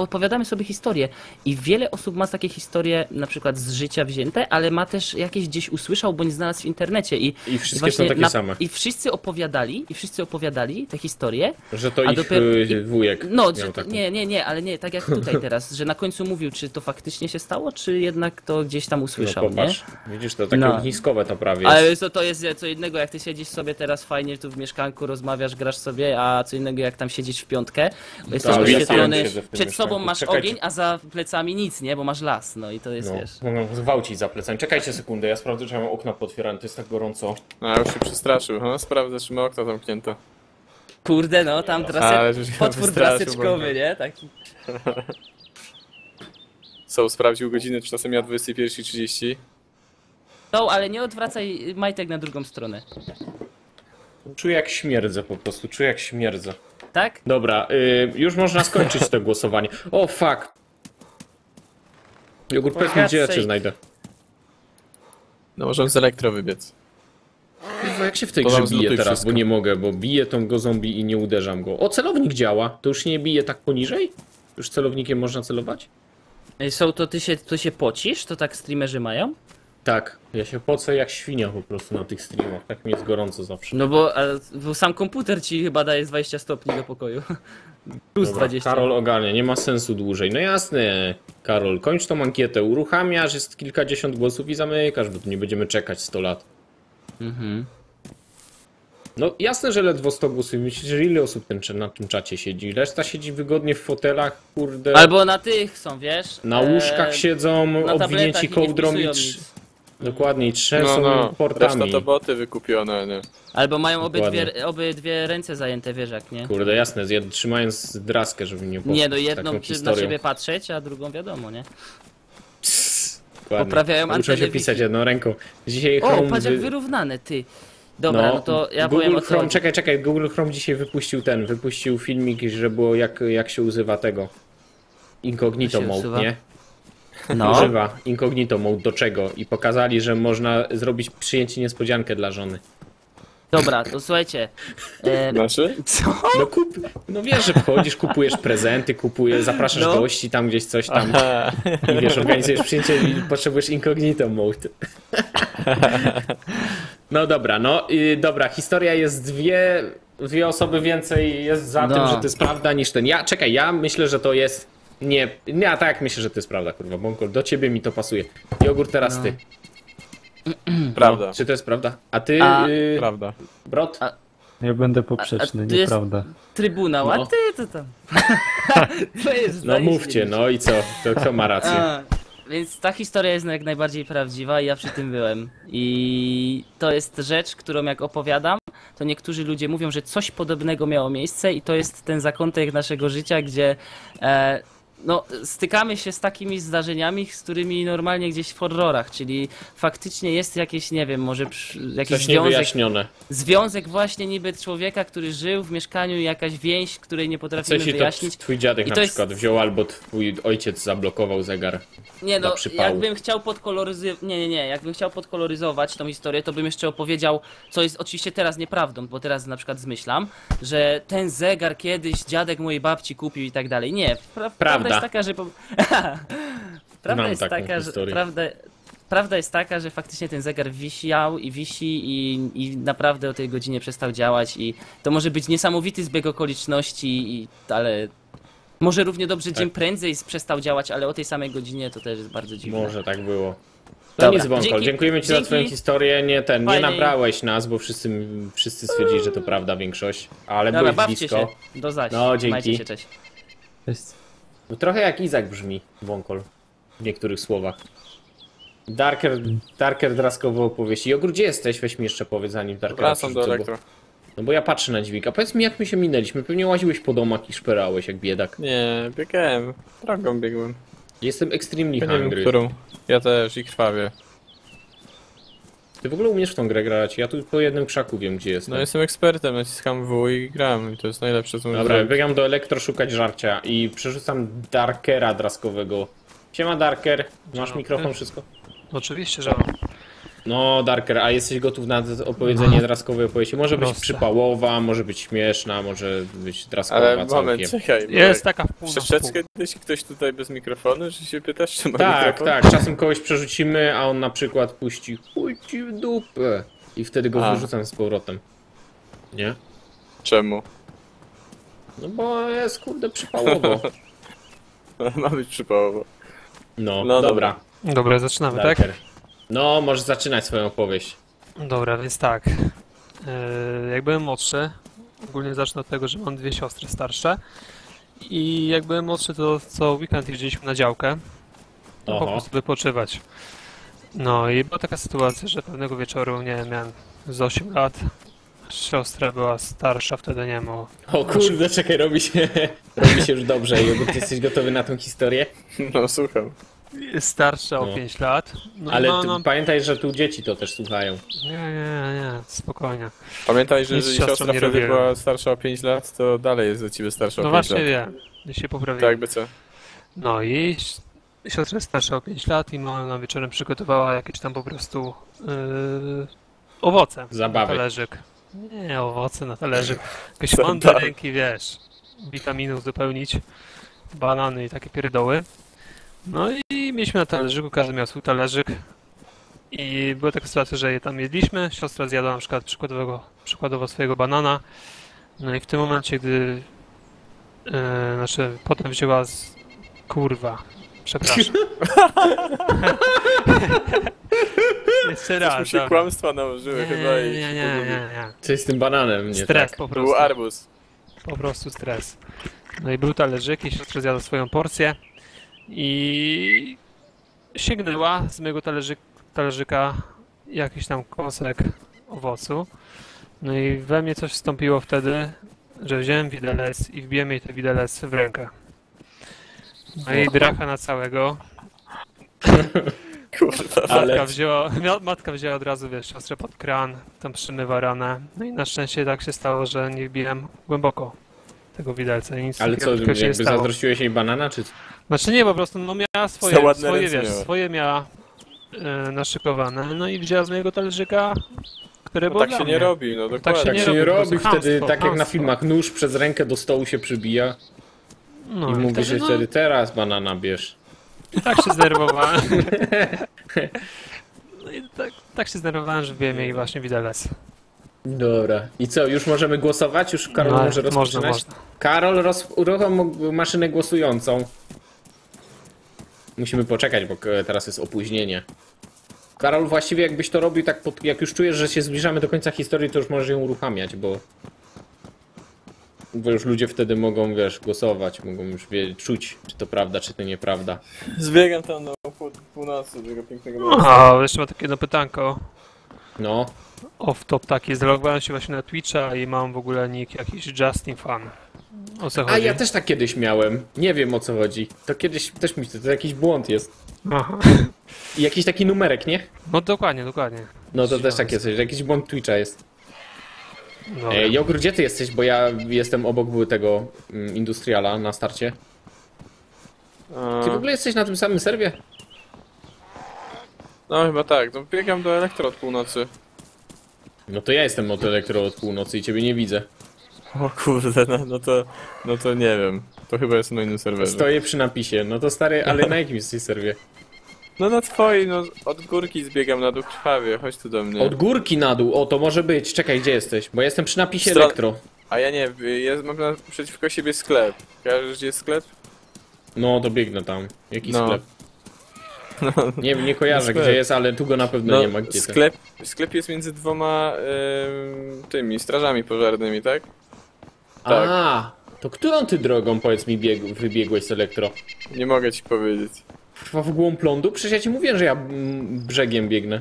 opowiadamy sobie historię i wiele osób ma takie historie na przykład z życia wzięte, ale ma też jakieś gdzieś usłyszał bądź znalazł w internecie i I wszystkie są takie na- same. I wszyscy opowiadali, i wszyscy opowiadali te historie, Że to ich dopiero- y, wujek no, że, taką. nie, nie, nie, ale nie, tak jak tutaj teraz, że na końcu mówił, czy to faktycznie się stało, czy jednak to gdzieś tam No usłyszał, nie? popatrz, widzisz, to takie No. ogniskowe to prawie jest. Ale to, to jest co innego, jak ty siedzisz sobie teraz fajnie tu w mieszkanku, rozmawiasz, grasz sobie, a co innego jak tam siedzieć w piątkę, bo jesteś Tak, ja przed sobą mieszkanku. masz Czekajcie. ogień, a za plecami nic, nie, bo masz las, no i to jest, No, wiesz. mogą gwałcić za plecami. Czekajcie sekundę, ja sprawdzę, czy ja mam okna potwierane, to jest tak gorąco. A już się przestraszył, no sprawdzę, czy ma okna zamknięte. Kurde, no, tam Ale potwór wystraszył, bo- nie, taki. Co, sprawdził godzinę, czy czasem ja 21.30? No, ale nie odwracaj majtek na drugą stronę. Czuję jak śmierdzę po prostu, czuję jak śmierdzę. Tak? Dobra, y, już można skończyć to głosowanie. O, fuck. Jogurt, powiedz mi, gdzie ja cię znajdę. No możemy z elektro wybiec. Kurwa, jak się w tej grze bije teraz, wszystko. bo nie mogę, bo biję tą go zombie i nie uderzam go. O, celownik działa. To już nie bije tak poniżej? Już celownikiem można celować? Ej, Są to ty się, to się pocisz? To tak streamerzy mają? Tak, ja się pocę jak świnia po prostu na tych streamach. Tak mi jest gorąco zawsze. No bo, a, bo sam komputer ci chyba daje z 20 stopni do pokoju. Plus Dobra, 20. Karol ogarnia, nie ma sensu dłużej. No jasne, Karol, kończ tą ankietę, uruchamiasz, jest kilkadziesiąt głosów i zamykasz, bo tu nie będziemy czekać 100 lat. Mhm. No jasne, że ledwo 100 głosów. Myślisz, że ile osób ten, na tym czacie siedzi? Reszta siedzi wygodnie w fotelach, kurde. Albo na tych są, wiesz? Na e, łóżkach siedzą, na obwinięci kołdrą i nic. Dokładnie, i No, trzęsą no, reszta portami. to boty wykupione, nie? Albo mają obydwie, Dokładnie. obydwie ręce zajęte, wiesz jak, nie? Kurde, jasne, zjed- trzymając draskę, żeby nie poszło Nie, no jedną na ciebie patrzeć, a drugą wiadomo, nie? Dokładnie. poprawiają Muszę się pisać jedną ręką. Dzisiaj O, Chrome patrz jak wy- wyrównane, ty. Dobra, no, to ja Google powiem o co Chrome, czekaj, czekaj, Google Chrome dzisiaj wypuścił ten, wypuścił filmik, że było jak, jak się używa tego. Incognito mode, usuwa? nie? No, Używa incognito mode do czego? I pokazali, że można zrobić przyjęcie niespodziankę dla żony. dobra, to słuchajcie. E, Znaczy? co? No kup, no wiesz, że wchodzisz, kupujesz prezenty, kupujesz, zapraszasz No. gości tam gdzieś coś tam i wiesz, organizujesz przyjęcie i potrzebujesz incognito mode. No dobra, no i dobra, historia jest dwie, dwie osoby więcej jest za No. tym, że to jest prawda niż ten. Ja, czekaj, ja myślę, że to jest nie, nie, a tak myślę, że to jest prawda, kurwa, Bąkol, do ciebie mi to pasuje. Jogurt teraz No. ty. Prawda. No, czy to jest prawda? A ty, A- y, Prawda. Brot? A- Ja będę A- poprzeczny, a jest- nieprawda. Trybunał, No. a ty to tam. to jest No mówcie, no i co? To kto ma rację? A, więc ta historia jest jak najbardziej prawdziwa i ja przy tym byłem. I to jest rzecz, którą jak opowiadam, to niektórzy ludzie mówią, że coś podobnego miało miejsce i to jest ten zakątek naszego życia, gdzie e, no, stykamy się z takimi zdarzeniami, z którymi normalnie gdzieś w horrorach, czyli faktycznie jest jakieś, nie wiem, może przy, jakiś Coś związek związek właśnie niby człowieka, który żył w mieszkaniu i jakaś więź, której nie potrafimy to wyjaśnić. twój dziadek I na to jest- przykład wziął albo twój ojciec zablokował zegar? Nie no, jakbym chciał podkoloryzować, nie, nie, nie, jakbym chciał podkoloryzować tą historię, to bym jeszcze opowiedział, co jest oczywiście teraz nieprawdą, bo teraz na przykład zmyślam, że ten zegar kiedyś dziadek mojej babci kupił i tak dalej. Nie, pra prawda jest taka, że... Po... prawda jest taka, że... Prawda... Prawda jest taka, że faktycznie ten zegar wisiał i wisi i, i naprawdę o tej godzinie przestał działać i to może być niesamowity zbieg okoliczności, i, ale może równie dobrze dzień prędzej przestał działać, ale o tej samej godzinie to też jest bardzo dziwne. Może tak było. No Dobra, nic, Wąkol, dzięki- dziękujemy Ci za dzięki. Twoją historię. Nie ten, nie Fajnej- nabrałeś nas, bo wszyscy, wszyscy stwierdzili, że to prawda większość, ale Dobra, byłeś blisko. się. Do zaś. No, dzięki. Trzymajcie się, cześć. Cześć. No, trochę jak Izak brzmi, Wąkol, w niektórych słowach. Darker, Darker draskowo opowieści. Jogurt, gdzie jesteś? Weź mi jeszcze powiedz, zanim Darker Wracam do elektro. No bo ja patrzę na dźwig. A powiedz mi, jak my się minęliśmy? Pewnie łaziłeś po domach i szperałeś jak biedak. Nie, biegałem. Drogą biegłem. Jestem extremely Ja nie wiem, hungry. którą. Ja też i krwawie. Ty w ogóle umiesz w tą grę grać? Ja tu po jednym krzaku wiem, gdzie jestem. No jestem ekspertem, naciskam W i gram i to jest najlepsze co Dobra, zrobić. biegam do elektro szukać żarcia i przerzucam Darkera draskowego. Siema Darker, masz mikrofon, wszystko? Oczywiście, że mam. No Darker, a jesteś gotów na opowiedzenie draskowej opowieści? Może być Proste. przypałowa, może być śmieszna, może być draskowa Ale całkiem. moment, czekaj. Jest taka w pół na Przeszedł pół. kiedyś ktoś tutaj bez mikrofonu, że się pytasz, czy ma Tak, mikrofon? tak, czasem kogoś przerzucimy, a on na przykład puści chuj w dupę i wtedy go A. wyrzucam z powrotem. Nie? Czemu? No bo jest kurde przypałowo. ma być przypałowo. No, No dobra. Dobra, zaczynamy, tak? No, możesz zaczynać swoją opowieść. Dobra, więc tak. Yy, jak byłem młodszy, ogólnie zacznę od tego, że mam dwie siostry starsze. I jak byłem młodszy, to co weekend jeździliśmy na działkę. No, po prostu wypoczywać. No i była taka sytuacja, że pewnego wieczoru, nie wiem, miałem z 8 lat. Siostra była starsza, wtedy nie wiem, o O kurde, czekaj, robi się, robi się już dobrze. Jogurt, jesteś gotowy na tą historię? No słucham. Jest starsza o No. 5 lat. No, Ale no, no, pamiętaj, że tu dzieci to też słuchają. Nie, nie, nie, spokojnie. Pamiętaj, że Nic jeżeli siostra wtedy robiłem. była starsza o 5 lat, to dalej jest za ciebie starsza No o 5 właśnie lat. wiem, gdzieś się poprawiłem. Tak jakby co? No i si- siostra jest starsza o 5 lat i mama na wieczorem przygotowała jakieś tam po prostu yy, owoce Zabawy. na talerzyk. Nie, owoce na talerzyk. Jakieś mandarynki, wiesz, witaminów uzupełnić, banany i takie pierdoły. No i mieliśmy na talerzyku, każdy miał swój talerzyk. I była taka sytuacja, że je tam jedliśmy, siostra zjadła na przykład przykładowo, przykładowo swojego banana. No i w tym momencie, gdy yy, znaczy potem wzięła z... kurwa, przepraszam. Jeszcze Coś raz. mu się kłamstwa nałożyły Nie, chyba i nie, nie, nie, nie. Co jest z tym bananem? Nie Stres tak. po Był prostu. arbuz. Po prostu stres. No i był talerzyk i siostra zjadła swoją porcję i sięgnęła z mojego talerzyk, talerzyka jakiś tam kąsek owocu. No i we mnie coś wstąpiło wtedy, że wziąłem widelec i wbiłem jej ten widelec w rękę. No i dracha na całego. Kurwa. Ale- Matka wzięła, matka wzięła od razu, wiesz, siostrę pod kran, tam przymywa ranę. No i na szczęście tak się stało, że nie wbiłem głęboko tego widelca nic Ale co, jakby zazdrościłeś jej banana, czy? Znaczy nie, po prostu no miała swoje, swoje ręce wiesz, miała. swoje miała e, naszykowane, no i wzięła z mojego talerzyka, które No było tak dla się mnie. nie robi, no dokładnie. się Tak nie się nie robi, robi wtedy, chamstwo, tak jak na filmach, nóż przez rękę do stołu się przybija No, i mówisz wtedy, że wtedy teraz banana bierz. no, tak się zdenerwowałem. No i tak, tak się zdenerwowałem, że wbiłem jej właśnie widelec. Dobra. I co, już możemy głosować? Już Karol No, może można, rozpoczynać? można. Karol, roz... uruchom maszynę głosującą. Musimy poczekać, bo e, teraz jest opóźnienie. Karol, właściwie jakbyś to robił tak, pod... jak już czujesz, że się zbliżamy do końca historii, to już możesz ją uruchamiać, bo... Bo już ludzie wtedy mogą, wiesz, głosować, mogą już wie... czuć, czy to prawda, czy to nieprawda. Zbiegam tam na pół, północy tego pięknego No. A, jeszcze mam takie jedno pytanko. No, Off-top taki, zalogowałem się właśnie na Twitcha i mam w ogóle nick jakiś Justin Fan. O co A chodzi? ja też tak kiedyś miałem. Nie wiem o co chodzi. To kiedyś też mi to, jakiś błąd jest. Aha. I jakiś taki numerek, nie? No dokładnie, dokładnie. No to też takie coś, że jakiś błąd Twitcha jest. Dobra. E, Jogurt, gdzie ty jesteś? Bo ja jestem obok były tego mm, Industriala na starcie. Ty w A, ogóle jesteś na tym samym serwie? No chyba tak, no biegam do elektro od północy. No to ja jestem od elektro od północy i ciebie nie widzę. O kurde, no, no to, no to nie wiem. To chyba jest na innym serwerze. Stoję przy napisie. No to stary, ale na jakim jesteś serwie? No na twojej, no od górki zbiegam na dół krwawie, chodź tu do mnie. Od górki na dół. O, to może być. Czekaj, gdzie jesteś? Bo jestem przy napisie Stron- elektro. A ja nie, ja mam naprzeciwko siebie sklep. Kojarzysz gdzie jest sklep? No to biegnę tam. Jaki No. sklep? Nie, nie kojarzę Sklep. gdzie jest, ale tu go na pewno nie ma. Gdzie to? sklep, sklep jest między dwoma em, tymi strażami pożarnymi, tak? Tak. A, to którą ty drogą, powiedz mi, bieg, wybiegłeś z elektro? Nie mogę ci powiedzieć. Chyba w głąb lądu? Przecież ja ci mówiłem, że ja mm, brzegiem biegnę.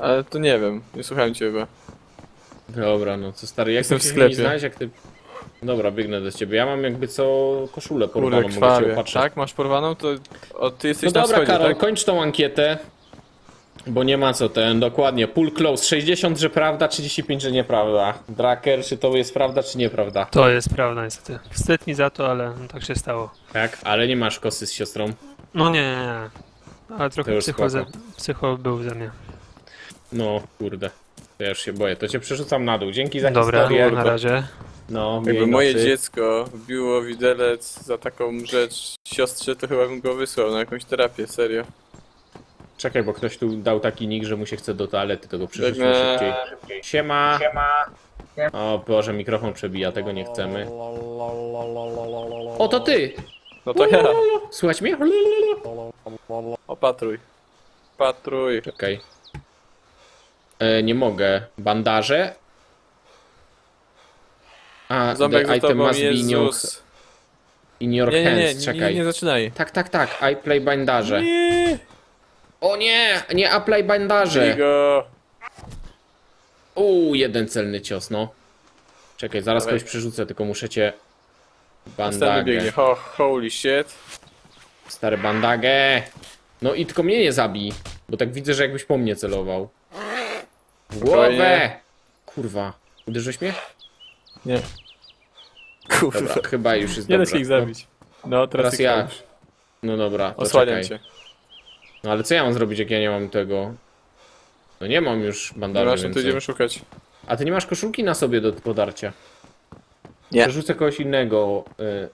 Ale to nie wiem, nie słuchałem cię chyba. Dobra, no co stary, jak Jestem w chcesz sklepie. mnie znaleźć, jak ty... Dobra, biegnę do ciebie. Ja mam jakby co koszulę Kurde, porwaną, mogę cię opatrzyć. Tak, masz porwaną? To o, ty jesteś No na dobra, wschodzie, Karol, tak? kończ tą ankietę. Bo nie ma co ten, dokładnie. Pull close, 60, że prawda, 35, że nieprawda. Draker, czy to jest prawda, czy nieprawda? To jest prawda niestety. Wstyd mi za to, ale no, tak się stało. Tak, ale nie masz kosy z siostrą. No nie, nie, nie. Ale trochę psycho, psycho był ze mnie. No, kurde. To ja już się boję. To cię przerzucam na dół. Dzięki za Dobra, historię. na razie. No, Jakby moje nocy. dziecko biło widelec za taką rzecz siostrze, to chyba bym go wysłał na jakąś terapię, serio. Czekaj, bo ktoś tu dał taki nick, że mu się chce do toalety, to go przerzućmy Biegnę. szybciej. Siema. O Boże, mikrofon przebija, tego nie chcemy. O, to ty! No to ja. Słuchać mnie? Opatruj. Patruj. Czekaj. E, nie mogę. Bandaże. A, Ząbek the item must be in your, Jezus. in your Nie, nie, nie, hands. nie, Czekaj. nie, nie zaczynaj. Tak, tak, tak. I play bandaże. Nie, O nie! Nie apply bandaże! Igo. Uuu, jeden celny cios, no. Czekaj, zaraz Dawaj. kogoś przerzucę, tylko muszę cię... Następny biegnie. Bandaże. Ho, holy shit. Stary bandagę. No i tylko mnie nie zabij, bo tak widzę, że jakbyś po mnie celował. W głowę! Spokojnie. Kurwa. Uderzyłeś mnie? Nie. Kurwa. Dobra, chyba już jest Nie da dobra. się ich zabić. No, teraz, Teraz ich ja. zabisz. No dobra, to Osłaniam czekaj. cię. No ale co ja mam zrobić, jak ja nie mam tego? No nie mam już bandaży no to więcej. idziemy szukać. A ty nie masz koszulki na sobie do podarcia? Nie. Przerzucę kogoś innego. y.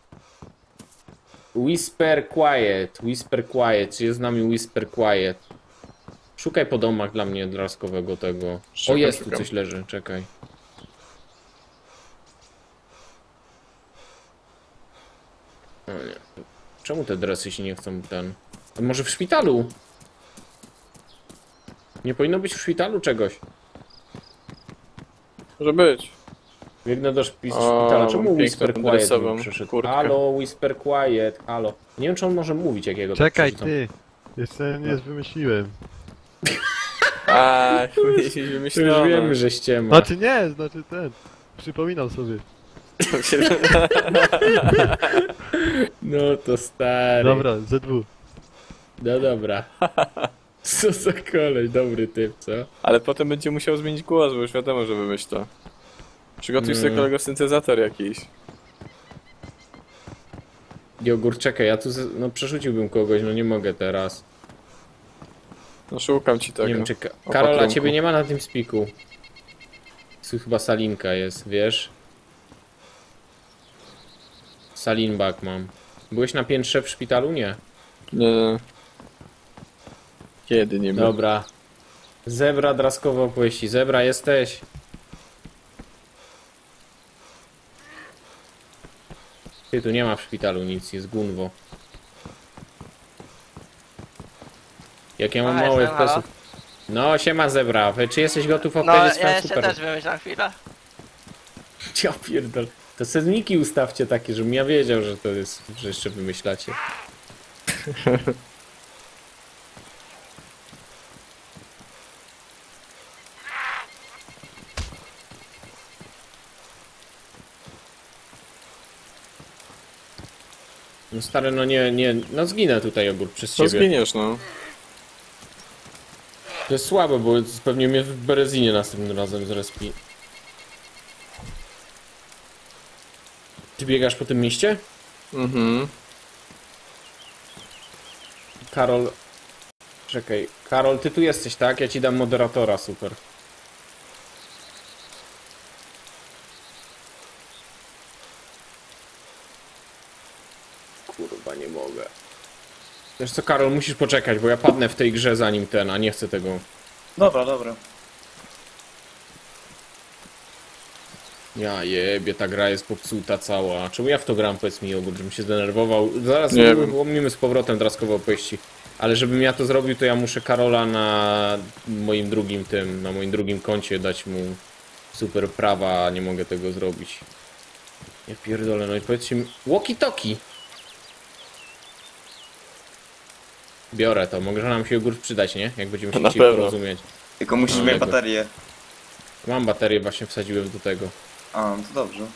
Whisper Quiet, Whisper Quiet, czy jest z nami Whisper Quiet? Szukaj po domach dla mnie draskowego tego. o Szukam, jest tu szukam. coś leży, czekaj. O nie. Czemu te dresy się nie chcą ten... A może w szpitalu? Nie powinno być w szpitalu czegoś. Może być. Biegnę do szpi- szpitala. Czemu Whisper Quiet mi przyszedł? kurtkę. Halo, Whisper Quiet, halo. Nie wiem, czy on może mówić, jakiego Czekaj ty! Jeszcze nie wymyśliłem. A, już wymyślono. wiemy, że ściema. Znaczy nie, znaczy ten. Przypominam sobie. No to stary. Dobra, ZW. No dobra. Co za koleś, dobry typ, co? Ale potem będzie musiał zmienić głos, bo już wiadomo, że wymyśla. Przygotuj sobie kolego syntezator jakiś. Jogurt, czekaj, ja tu z... no przerzuciłbym kogoś, no nie mogę teraz. No szukam ci tego. Nie wiem, czy Ka O Karola ciebie nie ma na tym spiku. Tu chyba Salinka jest, wiesz? Salinbak mam. Byłeś na piętrze w szpitalu? Nie. Nie, nie. Kiedy nie było? Dobra. Zebra draskowe opowieści. Zebra jesteś. Ty, tu nie ma w szpitalu nic, jest gunwo. Jak ja mam A, mało jestem? FPS-ów. No, siema zebra. Czy jesteś gotów No, opowiedzieć ja swoją jeszcze super? też wymyślam chwilę. Ja pierdol. To sedniki ustawcie takie, żebym ja wiedział, że to jest, że jeszcze wymyślacie. stary, no nie, nie, no zginę tutaj ogór przez To ciebie. zginiesz, no. To jest słabe, bo pewnie mnie w Berezinie następnym razem zrespi. Ty biegasz po tym mieście? Mhm. Karol. Czekaj. Karol, ty tu jesteś, tak? Ja ci dam moderatora, super. Kurwa, nie mogę. Wiesz co, Karol, musisz poczekać, bo ja padnę w tej grze zanim ten, a nie chcę tego. Dobra, dobra. Ja jebie, ta gra jest popsuta cała. Czemu ja w to gram, powiedz mi, Jogurt, żebym się zdenerwował. Zaraz Nie łomimy z powrotem draskowe opowieści. Ale żebym ja to zrobił, to ja muszę Karola na moim drugim tym, na moim drugim koncie dać mu super prawa, a nie mogę tego zrobić. Ja pierdolę, no i powiedzcie mi... Walkie-talkie! Biorę to, może nam się Jogurt przydać, nie? Jak będziemy się Na chcieli pewno. porozumieć. Tylko musisz No, mieć baterię. Mam baterię, właśnie wsadziłem do tego. A, no to dobrze.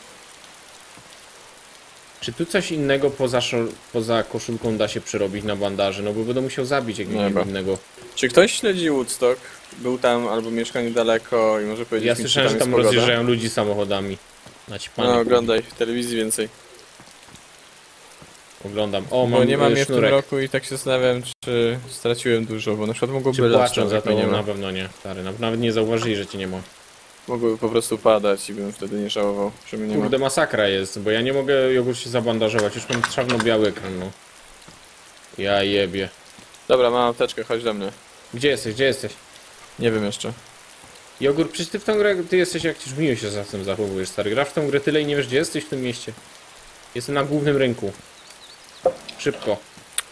Czy tu coś innego poza, szol- poza koszulką da się przerobić na bandaży? No bo będę musiał zabić jakiegoś Nie, bo- innego. Czy ktoś śledzi Woodstock? Był tam albo mieszka niedaleko i może powiedzieć Ja mi, czy słyszałem, że jest tam pogoda? rozjeżdżają ludzi samochodami. Naćpane. No oglądaj w telewizji więcej. Oglądam. O, Bo mam nie mam je w tym sznurek. roku i tak się zastanawiam, czy straciłem dużo, bo na przykład mogłoby Czy lać płaczą za tobą? nie ma. Na pewno nie. Stary, na- nawet nie zauważyli, że cię nie ma. Mogłyby po prostu padać i bym wtedy nie żałował, że mnie nie ma. Kurde, masakra jest, bo ja nie mogę jogurt się zabandażować. Już mam czarno-biały ekran, no. Ja jebie. Dobra, mam apteczkę, chodź do mnie. Gdzie jesteś? Gdzie jesteś? Nie wiem jeszcze. Jogurt, przecież ty w tą grę, ty jesteś jak żmijo się za tym zachowujesz, stary. Grasz w tą grę tyle i nie wiesz, gdzie jesteś w tym mieście. Jestem na głównym rynku. Szybko.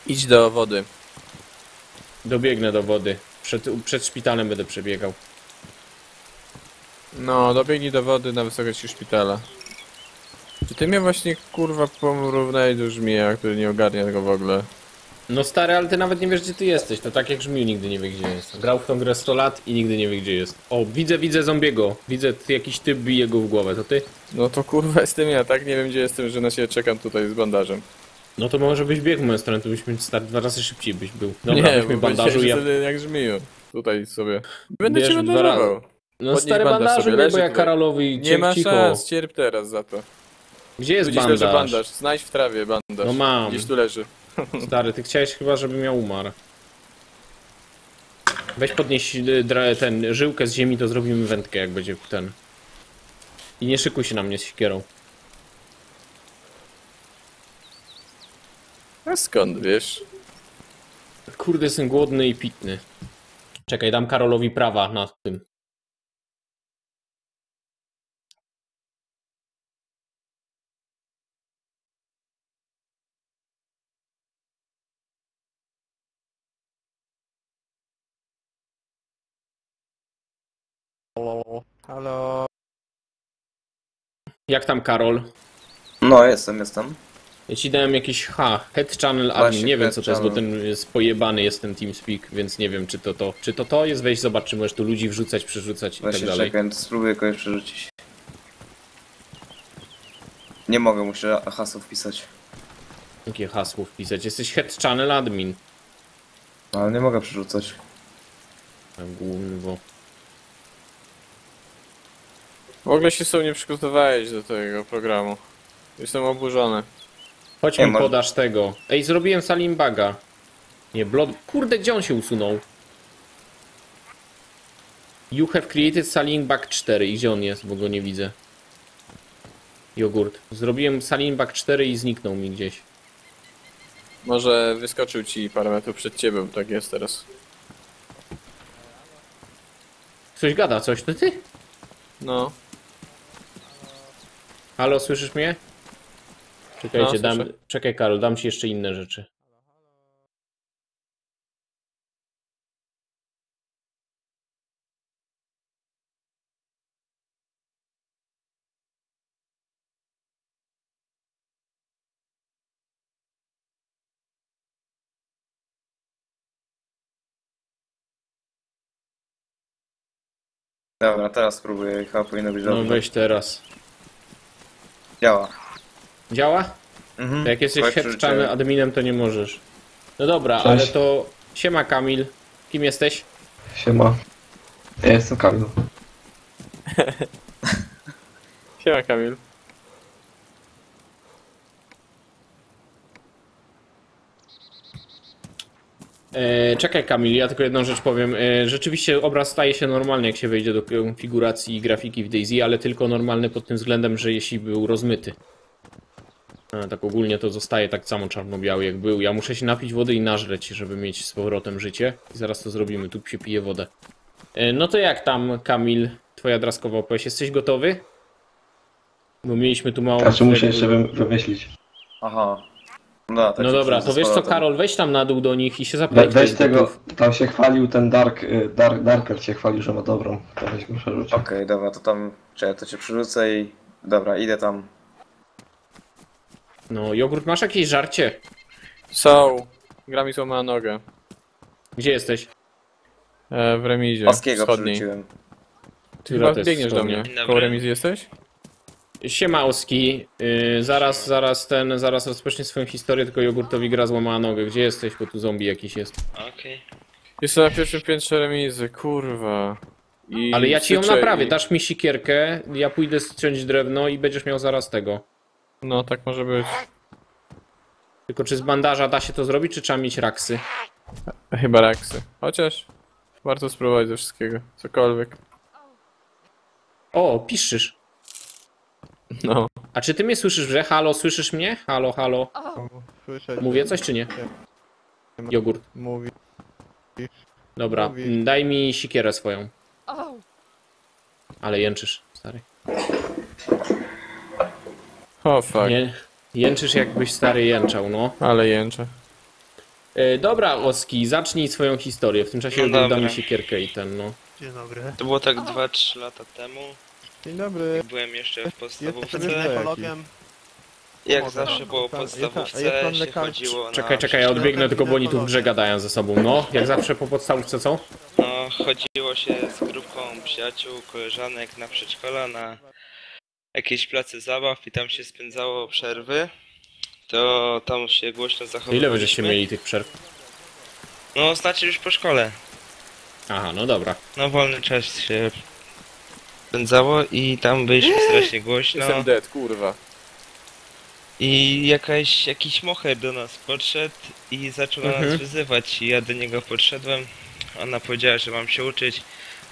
Idź do wody. Dobiegnę do wody. Przed, przed szpitalem będę przebiegał. No, dobiegnij do wody na wysokości szpitala. Czy ty mnie właśnie kurwa porównaj do żmija, który nie ogarnia tego w ogóle? No stary, ale ty nawet nie wiesz, gdzie ty jesteś. To tak jak Żmiu nigdy nie wie, gdzie jest. Grał w tą grę 100 lat i nigdy nie wie, gdzie jest. O, widzę, widzę zombiego. Widzę, ty, jakiś typ bije go w głowę. To ty? No to kurwa jestem ja, tak? Nie wiem gdzie jestem, że na ciebie czekam tutaj z bandażem. No to może byś biegł w moją stronę, to byśmy stary dwa razy szybciej byś był. Dobra, nie, bo bandażu bandażu ja... jak żmiju. Tutaj sobie. Będę Bierz cię bandażował. No Podnieś stary bandaż sobie, nie, bo ja tutaj. Karolowi Nie ma cicho. szans, cierp teraz za to. Gdzie jest gdzieś leży bandaż? bandaż. Znajdź w trawie bandaż. No mam. Gdzieś tu leży. Stary, ty chciałeś chyba, żebym ja umarł. Weź podnieś y, ten żyłkę z ziemi, to zrobimy wędkę, jak będzie ten. I nie szykuj się na mnie z sikierą. A skąd wiesz? Kurde, jestem głodny i pitny. Czekaj, dam Karolowi prawa na tym. Halo. Jak tam Karol? No, jestem, jestem. Ja ci dałem jakiś H, Head Channel Właśnie, Admin, nie wiem co to jest, bo ten jest pojebany jest ten TeamSpeak, więc nie wiem czy to to. Czy to to jest? Weź zobacz, czy możesz tu ludzi wrzucać, przerzucać i Właśnie tak dalej. czekaj, spróbuję kogoś przerzucić. Nie mogę, muszę hasło wpisać. Jakie hasło wpisać? Jesteś Head Channel Admin. Ale nie mogę przerzucać. Kurwo. W ogóle się sobie nie przygotowałeś do tego programu. Jestem oburzony. Chodź Nie, mi może- podasz tego. Ej, zrobiłem Salimbaga. Nie, Blood... Kurde, gdzie on się usunął? You have created Salimbag 4. I gdzie on jest? Bo go nie widzę. Jogurt. Zrobiłem Salimbag 4 i zniknął mi gdzieś. Może wyskoczył ci parę metrów przed ciebie, bo tak jest teraz. Ktoś gada, coś to ty? No. Halo, słyszysz mnie? Czekajcie, No, dam... słyszę. Czekaj, Karol, dam ci jeszcze inne rzeczy. Dobra, teraz spróbuję, chyba powinno być No dobrze. weź teraz. Działa. Działa? Mhm. To jak jesteś head przerzuciłem. channel adminem, to nie możesz. No dobra, Cześć. ale to... Siema Kamil. Kim jesteś? Siema. Ja jestem Kamil. Siema Kamil. E, czekaj Kamil, ja tylko jedną rzecz powiem. E, rzeczywiście obraz staje się normalny, jak się wejdzie do konfiguracji grafiki w DayZ, ale tylko normalny pod tym względem, że jeśli był rozmyty. A, tak ogólnie to zostaje tak samo czarno-biały jak był. Ja muszę się napić wody i nażreć, żeby mieć z powrotem życie. I zaraz to zrobimy, tu się pije wodę. E, no to jak tam Kamil, twoja draskowa opowieść, jesteś gotowy? Bo mieliśmy tu mało... Znaczy muszę jeszcze wym- wymyślić. Aha. No, tak No dobra, to wiesz co. Karol, weź tam na dół do nich i się zapytaj, We, weź tego, gotów. tam się chwalił ten Dark, y, Dark Darker się chwalił, że ma dobrą. To weź go przerzuć. Okej, dobra, to tam, czekaj, to cię przerzucę i... Dobra, idę tam. No, jogurt, masz jakieś żarcie? Są. Gra mi złamała nogę. Gdzie jesteś? E, w remizie Oskiego wschodniej. przerzuciłem. Która Chyba to jest biegniesz do mnie. Dobry. Koło remizy jesteś? Siema Oski, yy, zaraz, zaraz ten, zaraz rozpocznie swoją historię, tylko jogurtowi gra złamała nogę. Gdzie jesteś, bo tu zombie jakiś jest. Okej. Jestem na pierwszym piętrze remizy, kurwa. I Ale ja ci ją krzyczę naprawię, i- dasz mi sikierkę, ja pójdę ściąć drewno i będziesz miał zaraz tego. No, tak może być. Tylko czy z bandaża da się to zrobić, czy trzeba mieć raksy? Chyba reksy. Chociaż warto spróbować ze wszystkiego. Cokolwiek. O, piszczysz. No. A czy ty mnie słyszysz, że? Halo, słyszysz mnie? Halo, halo. Słyszę Mówię coś czy nie? Jogurt. Mówi. Dobra, daj mi sikierę swoją. Ale jęczysz, stary. O fuck. Nie, jęczysz jakbyś stary jęczał, no. Ale jęczę. E, dobra, Oski, zacznij swoją historię. W tym czasie No no dobra. siekierkę i ten, no. Dzień dobry. To było tak 2-3 lata temu. Dzień dobry. jak Byłem jeszcze w Jestem podstawówce. ginekologiem. Jak Mogę. zawsze było w podstawówce jest pan się lekarz. chodziło na... Czekaj, czekaj, ja odbiegnę, tylko bo oni tu w grze gadają ze sobą, no. Jak zawsze po podstawówce, co? No, chodziło się z grupą przyjaciół, koleżanek na przedszkola, na jakieś place zabaw i tam się spędzało przerwy. to tam się głośno To zachowaliśmy. ile będziecie mieli tych przerw? No, znaczy już po szkole. Aha, no dobra. No, wolny czas się spędzało i tam byliśmy strasznie głośno. Jestem dead, kurwa. I jakaś, jakiś moher do nas podszedł i zaczął na nas Mhm. wyzywać. I ja do niego podszedłem. Ona powiedziała, że mam się uczyć.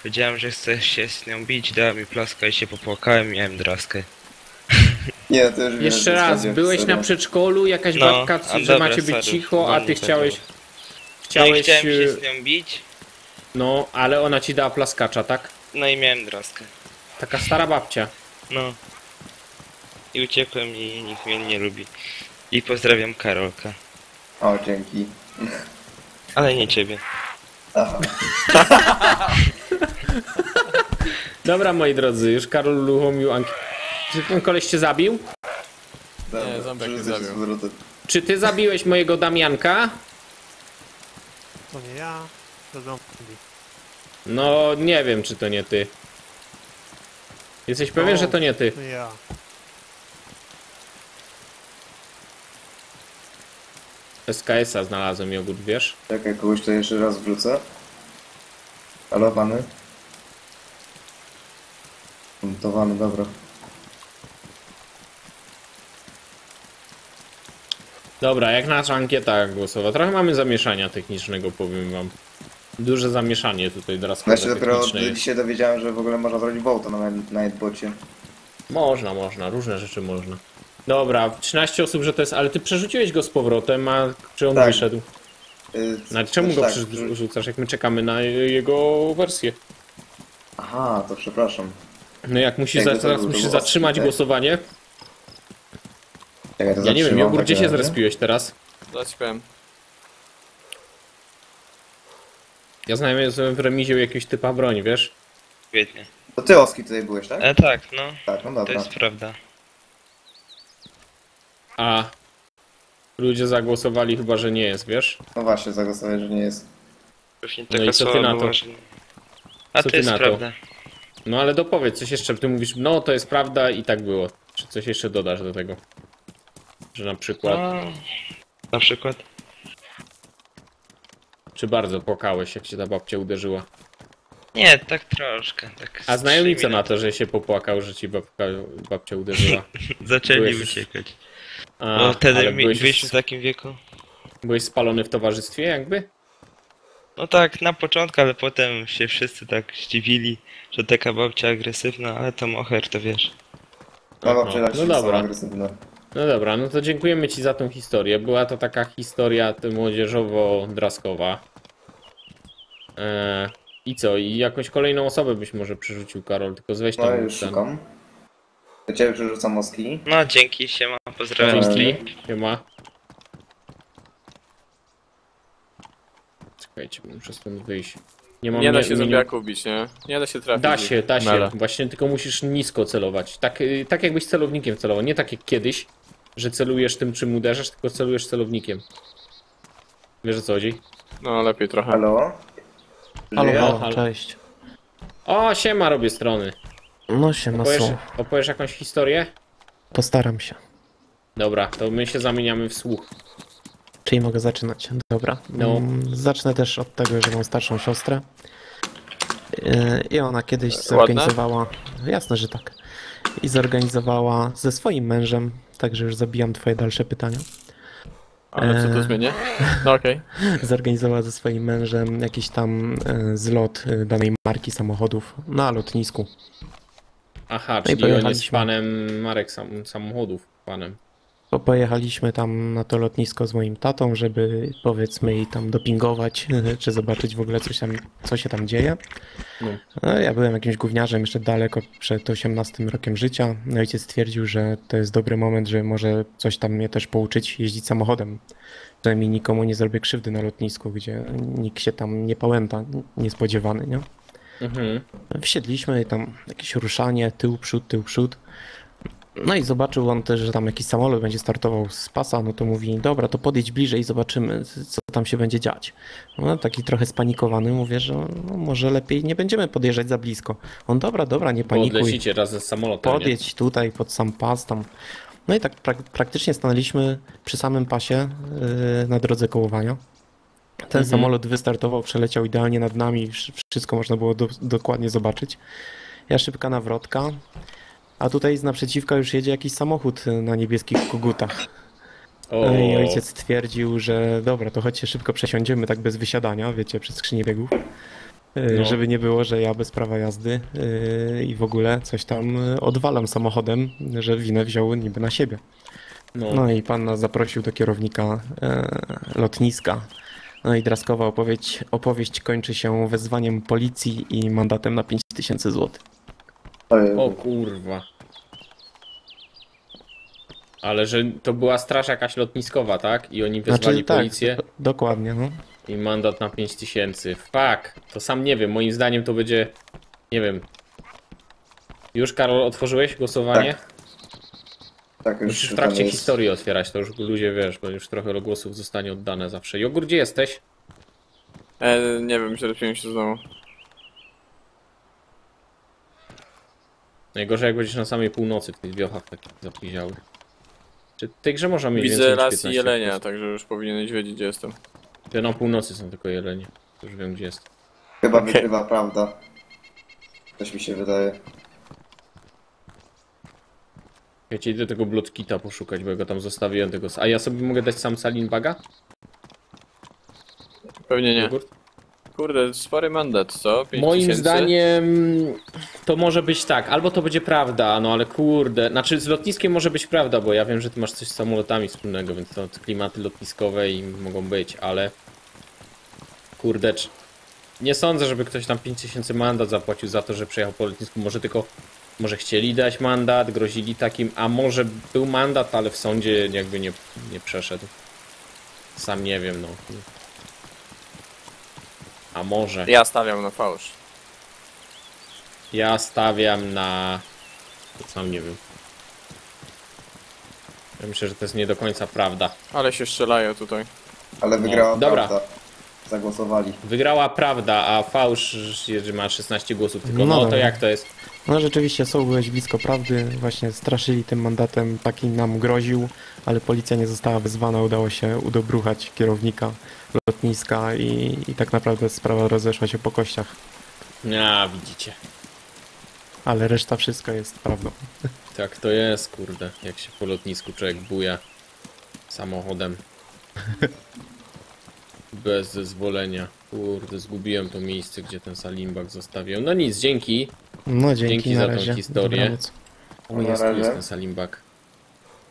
Powiedziałem, że chcę się z nią bić, dała mi plaska i się popłakałem, miałem draskę. Nie, to już wiem, Jeszcze że raz, byłeś na przedszkolu, jakaś No, babka, a że dobra, macie być sorry, cicho, a wolno ty chciałeś... No i Chciałeś... chciałem się e, z nią bić, No, ale ona ci dała plaskacza, tak? no i miałem draskę. Taka stara babcia. No. I uciekłem i nikt mnie nie lubi. I pozdrawiam Karolka. O, dzięki. Ale nie ciebie. Aha. Dobra, moi drodzy, już Karol uruchomił ankietę. Czy ten koleś cię zabił? Dobra, Ząbek nie przerzucę się zabił. z powrotem. Czy ty zabiłeś mojego Damianka? To nie ja, to dom. No, nie wiem, czy to nie ty. Jesteś pewien, No. że to nie ty? To nie ja. SKS-a znalazłem jogurt, wiesz? Czekaj, kogoś to jeszcze raz wrzucę. Halo, pany? Montowany, dobra. Dobra, jak nasza ankieta głosowa. Trochę mamy zamieszania technicznego, powiem wam. Duże zamieszanie tutaj Ja draskowe się dopiero dzisiaj dowiedziałem, że w ogóle można zrobić wołta na Nightbocie. Można, można, różne rzeczy można. Dobra, 13 osób, że to jest, ale ty przerzuciłeś go z powrotem, a czy on Tak. wyszedł? Yy, No, czemu znaczy go tak, przerzucasz, jak my czekamy na jego wersję? Aha, to przepraszam. No jak musisz, Jakby za, to teraz to musisz zatrzymać tak? głosowanie. Czekaj, to Ja nie wiem, Jogurt, w gdzie się zrespiłeś teraz? Zaćpałem. Ja znalazłem w remizie jakiegoś typa broń, wiesz? Świetnie. To ty, Oski, tutaj byłeś, tak? E tak, no. Tak, no To dobra. jest prawda. A ludzie zagłosowali chyba, że nie jest, wiesz? No właśnie, zagłosuję, że nie jest. Pewnie No i co ty na to? była, że... A Co to ty jest na to? No ale dopowiedz coś jeszcze, ty mówisz, no to jest prawda i tak było. Czy coś jeszcze dodasz do tego? Że na przykład, No, na przykład. czy bardzo płakałeś, jak się ta babcia uderzyła? Nie, tak troszkę. Tak A z znajomica trzy na to, że się popłakał, że ci babka, babcia uderzyła. Zaczęli byłeś- uciekać. A, Bo wtedy mi, byłeś, byliśmy w takim wieku. byłeś spalony w towarzystwie jakby? No tak, na początku, ale potem się wszyscy tak zdziwili, że taka babcia agresywna, ale to moher, to wiesz. No, No, babcia no dobra. są agresywne. No dobra, no to dziękujemy ci za tą historię. Była to taka historia młodzieżowo-draskowa. Eee, I co? I jakąś kolejną osobę byś może przerzucił, Karol, tylko weź tam No już ten- szukam. Do ciebie przerzucam Oski. No dzięki, siema, pozdrawiam. Dzięki. Siema. Czekajcie, muszę stąd wyjść. Nie mam Nie da się zombiaków bić, nie? Nie da się trafić. Da się, da się. Mele. Właśnie tylko musisz nisko celować. Tak, y, tak jakbyś celownikiem celował. Nie tak jak kiedyś, że celujesz tym czym uderzasz, tylko celujesz celownikiem. Wiesz o co chodzi? No lepiej trochę. Halo? Halo, halo, halo. cześć. O, siema, robię strony. No siema, Opowiesz, są. opowiesz jakąś historię? Postaram się. Dobra, to my się zamieniamy w słuch. Czyli mogę zaczynać. Dobra. No. Mm, Zacznę też od tego, że mam starszą siostrę. Yy, I ona kiedyś zorganizowała. Jasne, że tak. I zorganizowała ze swoim mężem. Także już zabijam twoje dalsze pytania. Ale co to Eee. zmienię? No okej. Zorganizowała ze swoim mężem jakiś tam e, zlot e, danej marki samochodów na lotnisku. Aha, No czyli on jest panem Marek sam, samochodów. Panem. Pojechaliśmy tam na to lotnisko z moim tatą, żeby powiedzmy jej tam dopingować, czy zobaczyć w ogóle coś tam, co się tam dzieje. No. No, ja byłem jakimś gówniarzem jeszcze daleko przed 18 rokiem życia. No ojciec stwierdził, że to jest dobry moment, że może coś tam mnie też pouczyć jeździć samochodem. Przynajmniej nikomu nie zrobię krzywdy na lotnisku, gdzie nikt się tam nie pałęta, niespodziewany, nie? Mhm. Wsiedliśmy i tam jakieś ruszanie, tył, przód, tył, przód. No i zobaczył on też, że tam jakiś samolot będzie startował z pasa, no to mówi, dobra, to podjedź bliżej i zobaczymy, co tam się będzie dziać. No taki trochę spanikowany, mówię, że no, może lepiej nie będziemy podjeżdżać za blisko. On, dobra, dobra, nie panikuj. odlecicie razem z samolotem. nie? Podjedź tutaj pod sam pas tam. No i tak prak- praktycznie stanęliśmy przy samym pasie yy, na drodze kołowania. Ten Mhm. samolot wystartował, przeleciał idealnie nad nami, wsz- wszystko można było do, dokładnie zobaczyć. Ja szybka nawrotka, a tutaj z naprzeciwka już jedzie jakiś samochód y, na niebieskich kogutach. O, No i ojciec stwierdził, że dobra, to chodźcie szybko przesiądziemy, tak bez wysiadania, wiecie, przez skrzynię biegów. Yy, No. Żeby nie było, że ja bez prawa jazdy yy, i w ogóle coś tam yy, odwalam samochodem, że winę wziął niby na siebie. no. No i pan nas zaprosił do kierownika e, lotniska. No i draskowa opowieść, opowieść kończy się wezwaniem policji i mandatem na 5000 zł. O kurwa. Ale że to była straż jakaś lotniskowa, tak? I oni wezwali tak, policję do- dokładnie, no. i mandat na 5000. Fuck. To sam nie wiem, moim zdaniem to będzie... Nie wiem. Już Karol, otworzyłeś głosowanie? Tak, już Musisz w trakcie jest. historii otwierać, to już ludzie wiesz, bo już trochę głosów zostanie oddane zawsze. Jogurt, gdzie jesteś? E, nie wiem, zrespiłem się znowu. Najgorzej jak będziesz na samej północy w tych wiochach takich zapóźniałych. Czy w tej grze można mieć więcej Widzę niż las 15 i jelenia, także już powinieneś wiedzieć, gdzie jestem. Te na północy są tylko jelenie. To Już wiem gdzie jest. Chyba Okej. wygrywa prawda. Coś mi się wydaje. Ja cię idę tego Bloodkita poszukać, bo ja go tam zostawiłem tego. A ja sobie mogę dać sam Salinbaga? Pewnie nie. Jogurt? Kurde, spory mandat, co? 5 Moim tysięcy? zdaniem to może być tak, albo to będzie prawda, no ale kurde, znaczy z lotniskiem może być prawda, bo ja wiem, że ty masz coś z samolotami wspólnego, więc to klimaty lotniskowe i mogą być, ale kurde, czy... nie sądzę, żeby ktoś tam 5000 mandat zapłacił za to, że przejechał po lotnisku, może tylko, może chcieli dać mandat, grozili takim, a może był mandat, ale w sądzie jakby nie, nie przeszedł. Sam nie wiem, no. A może. Ja stawiam na fałsz. Ja stawiam na. Sam nie wiem. Ja myślę, że to jest nie do końca prawda. Ale się strzelają tutaj. Ale wygrała Dobra. prawda. Zagłosowali. Wygrała prawda, a fałsz że ma 16 głosów tylko. No No, to dobra. jak to jest? No rzeczywiście, są byłeś blisko prawdy, właśnie straszyli tym mandatem, taki nam groził, ale policja nie została wezwana, udało się udobruchać kierownika lotniska i, i tak naprawdę sprawa rozeszła się po kościach. Ja, widzicie. Ale reszta wszystko jest prawdą. Tak to jest, kurde. Jak się po lotnisku człowiek buja samochodem. Bez zezwolenia. Kurde, zgubiłem to miejsce, gdzie ten Salimbak zostawił. No nic, dzięki. No dzięki, Dzięki na za tą razie. historię. Dobranoc. O, jest, tu razie. jest ten Salimbak.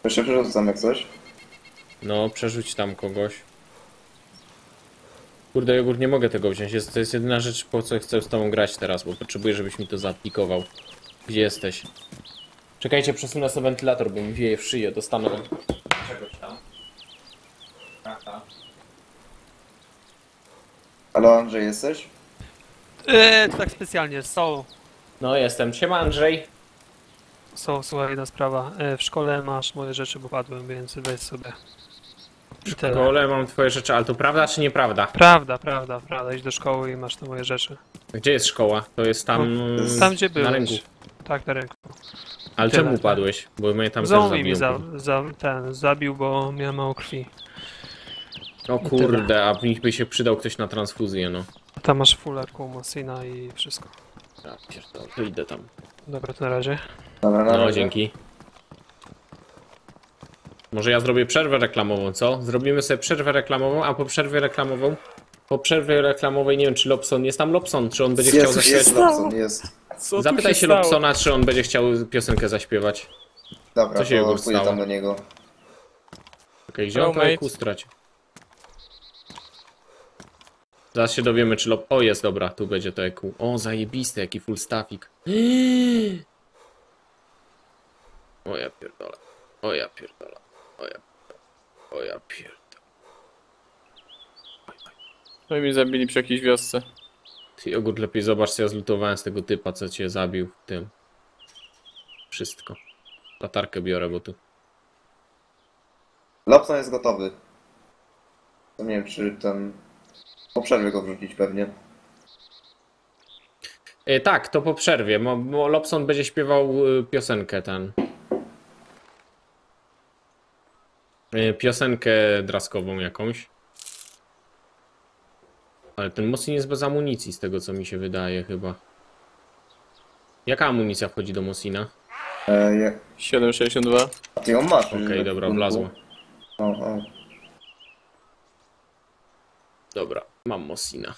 Jeszcze przerzucam jak coś. No, przerzuć tam kogoś. Kurde, Jogurt, nie mogę tego wziąć. Jest, to jest jedyna rzecz, po co chcę z tobą grać teraz, bo potrzebuję, żebyś mi to zaaplikował. Gdzie jesteś? Czekajcie, przesunę sobie wentylator, bo mi wieje w szyję. Dostanę czegoś tam. Aha. Halo Andrzej, jesteś? Eee, to tak specjalnie, są, No, jestem. Siema, Andrzej. są, słuchaj, jedna sprawa. E, w szkole masz moje rzeczy, bo padłem, więc weź sobie. I tyle. Kole, mam twoje rzeczy, ale to prawda czy nieprawda? Prawda, prawda, prawda. Idź do szkoły i masz te moje rzeczy. Gdzie jest szkoła? To jest tam... No, Tam gdzie Na byłeś. rynku. Tak, na rynku. Ale Tyle, czemu tak. padłeś? Bo mnie tam Zombie mi zabiją. za, za, ten, zabił, bo miałem mało krwi. O kurde, a mi by się przydał ktoś na transfuzję, no. Tam masz full Masina i wszystko. Ja pierdolę, to idę tam. Dobra, to na razie. Dobra, na No, razie. dzięki. Może ja zrobię przerwę reklamową, co? Zrobimy sobie przerwę reklamową, a po przerwie reklamową... Po przerwie reklamowej nie wiem, czy Lobson... Jest tam Lobson, czy on będzie chciał zaśpiewać... jest Lobson, jest. Co Zapytaj się stało? Lobsona, czy on będzie chciał piosenkę zaśpiewać. Dobra, Co się pójdę stało? tam do niego. Okej, gdzie on to Roommate. IQ straci? Zaraz się dowiemy, czy Lob... O, jest, dobra, tu będzie to EQ. O, zajebiste, jaki full staffik. O ja pierdolę. O ja pierdolę. O ja... Pierdolę. No i mnie zabili przy jakiejś wiosce. Ty, Ogór, lepiej zobacz, co ja zlutowałem z tego typa, co cię zabił w tym. Wszystko. Latarkę biorę, bo tu... Lobson jest gotowy. To nie wiem, czy ten... Po przerwie go wrzucić pewnie. E, tak, to po przerwie. Mo, mo, Lobson będzie śpiewał y, piosenkę ten. y, piosenkę draskową jakąś. Ale ten Mosin jest bez amunicji, z tego co mi się wydaje chyba. Jaka amunicja wchodzi do Mosina? E, ja... 7,62. A ty ją masz. Okej, dobra, wlazła. O, o. Dobra, mam Mosina.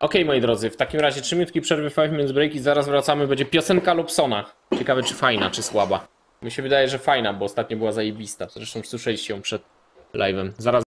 Okej, moi drodzy, w takim razie 3 minutki przerwy 5 minutes break i zaraz wracamy. Będzie piosenka Lobsona. Ciekawe, czy fajna, czy słaba. Mi się wydaje, że fajna, bo ostatnio była zajebista. Zresztą słyszeliście ją przed live'em. Zaraz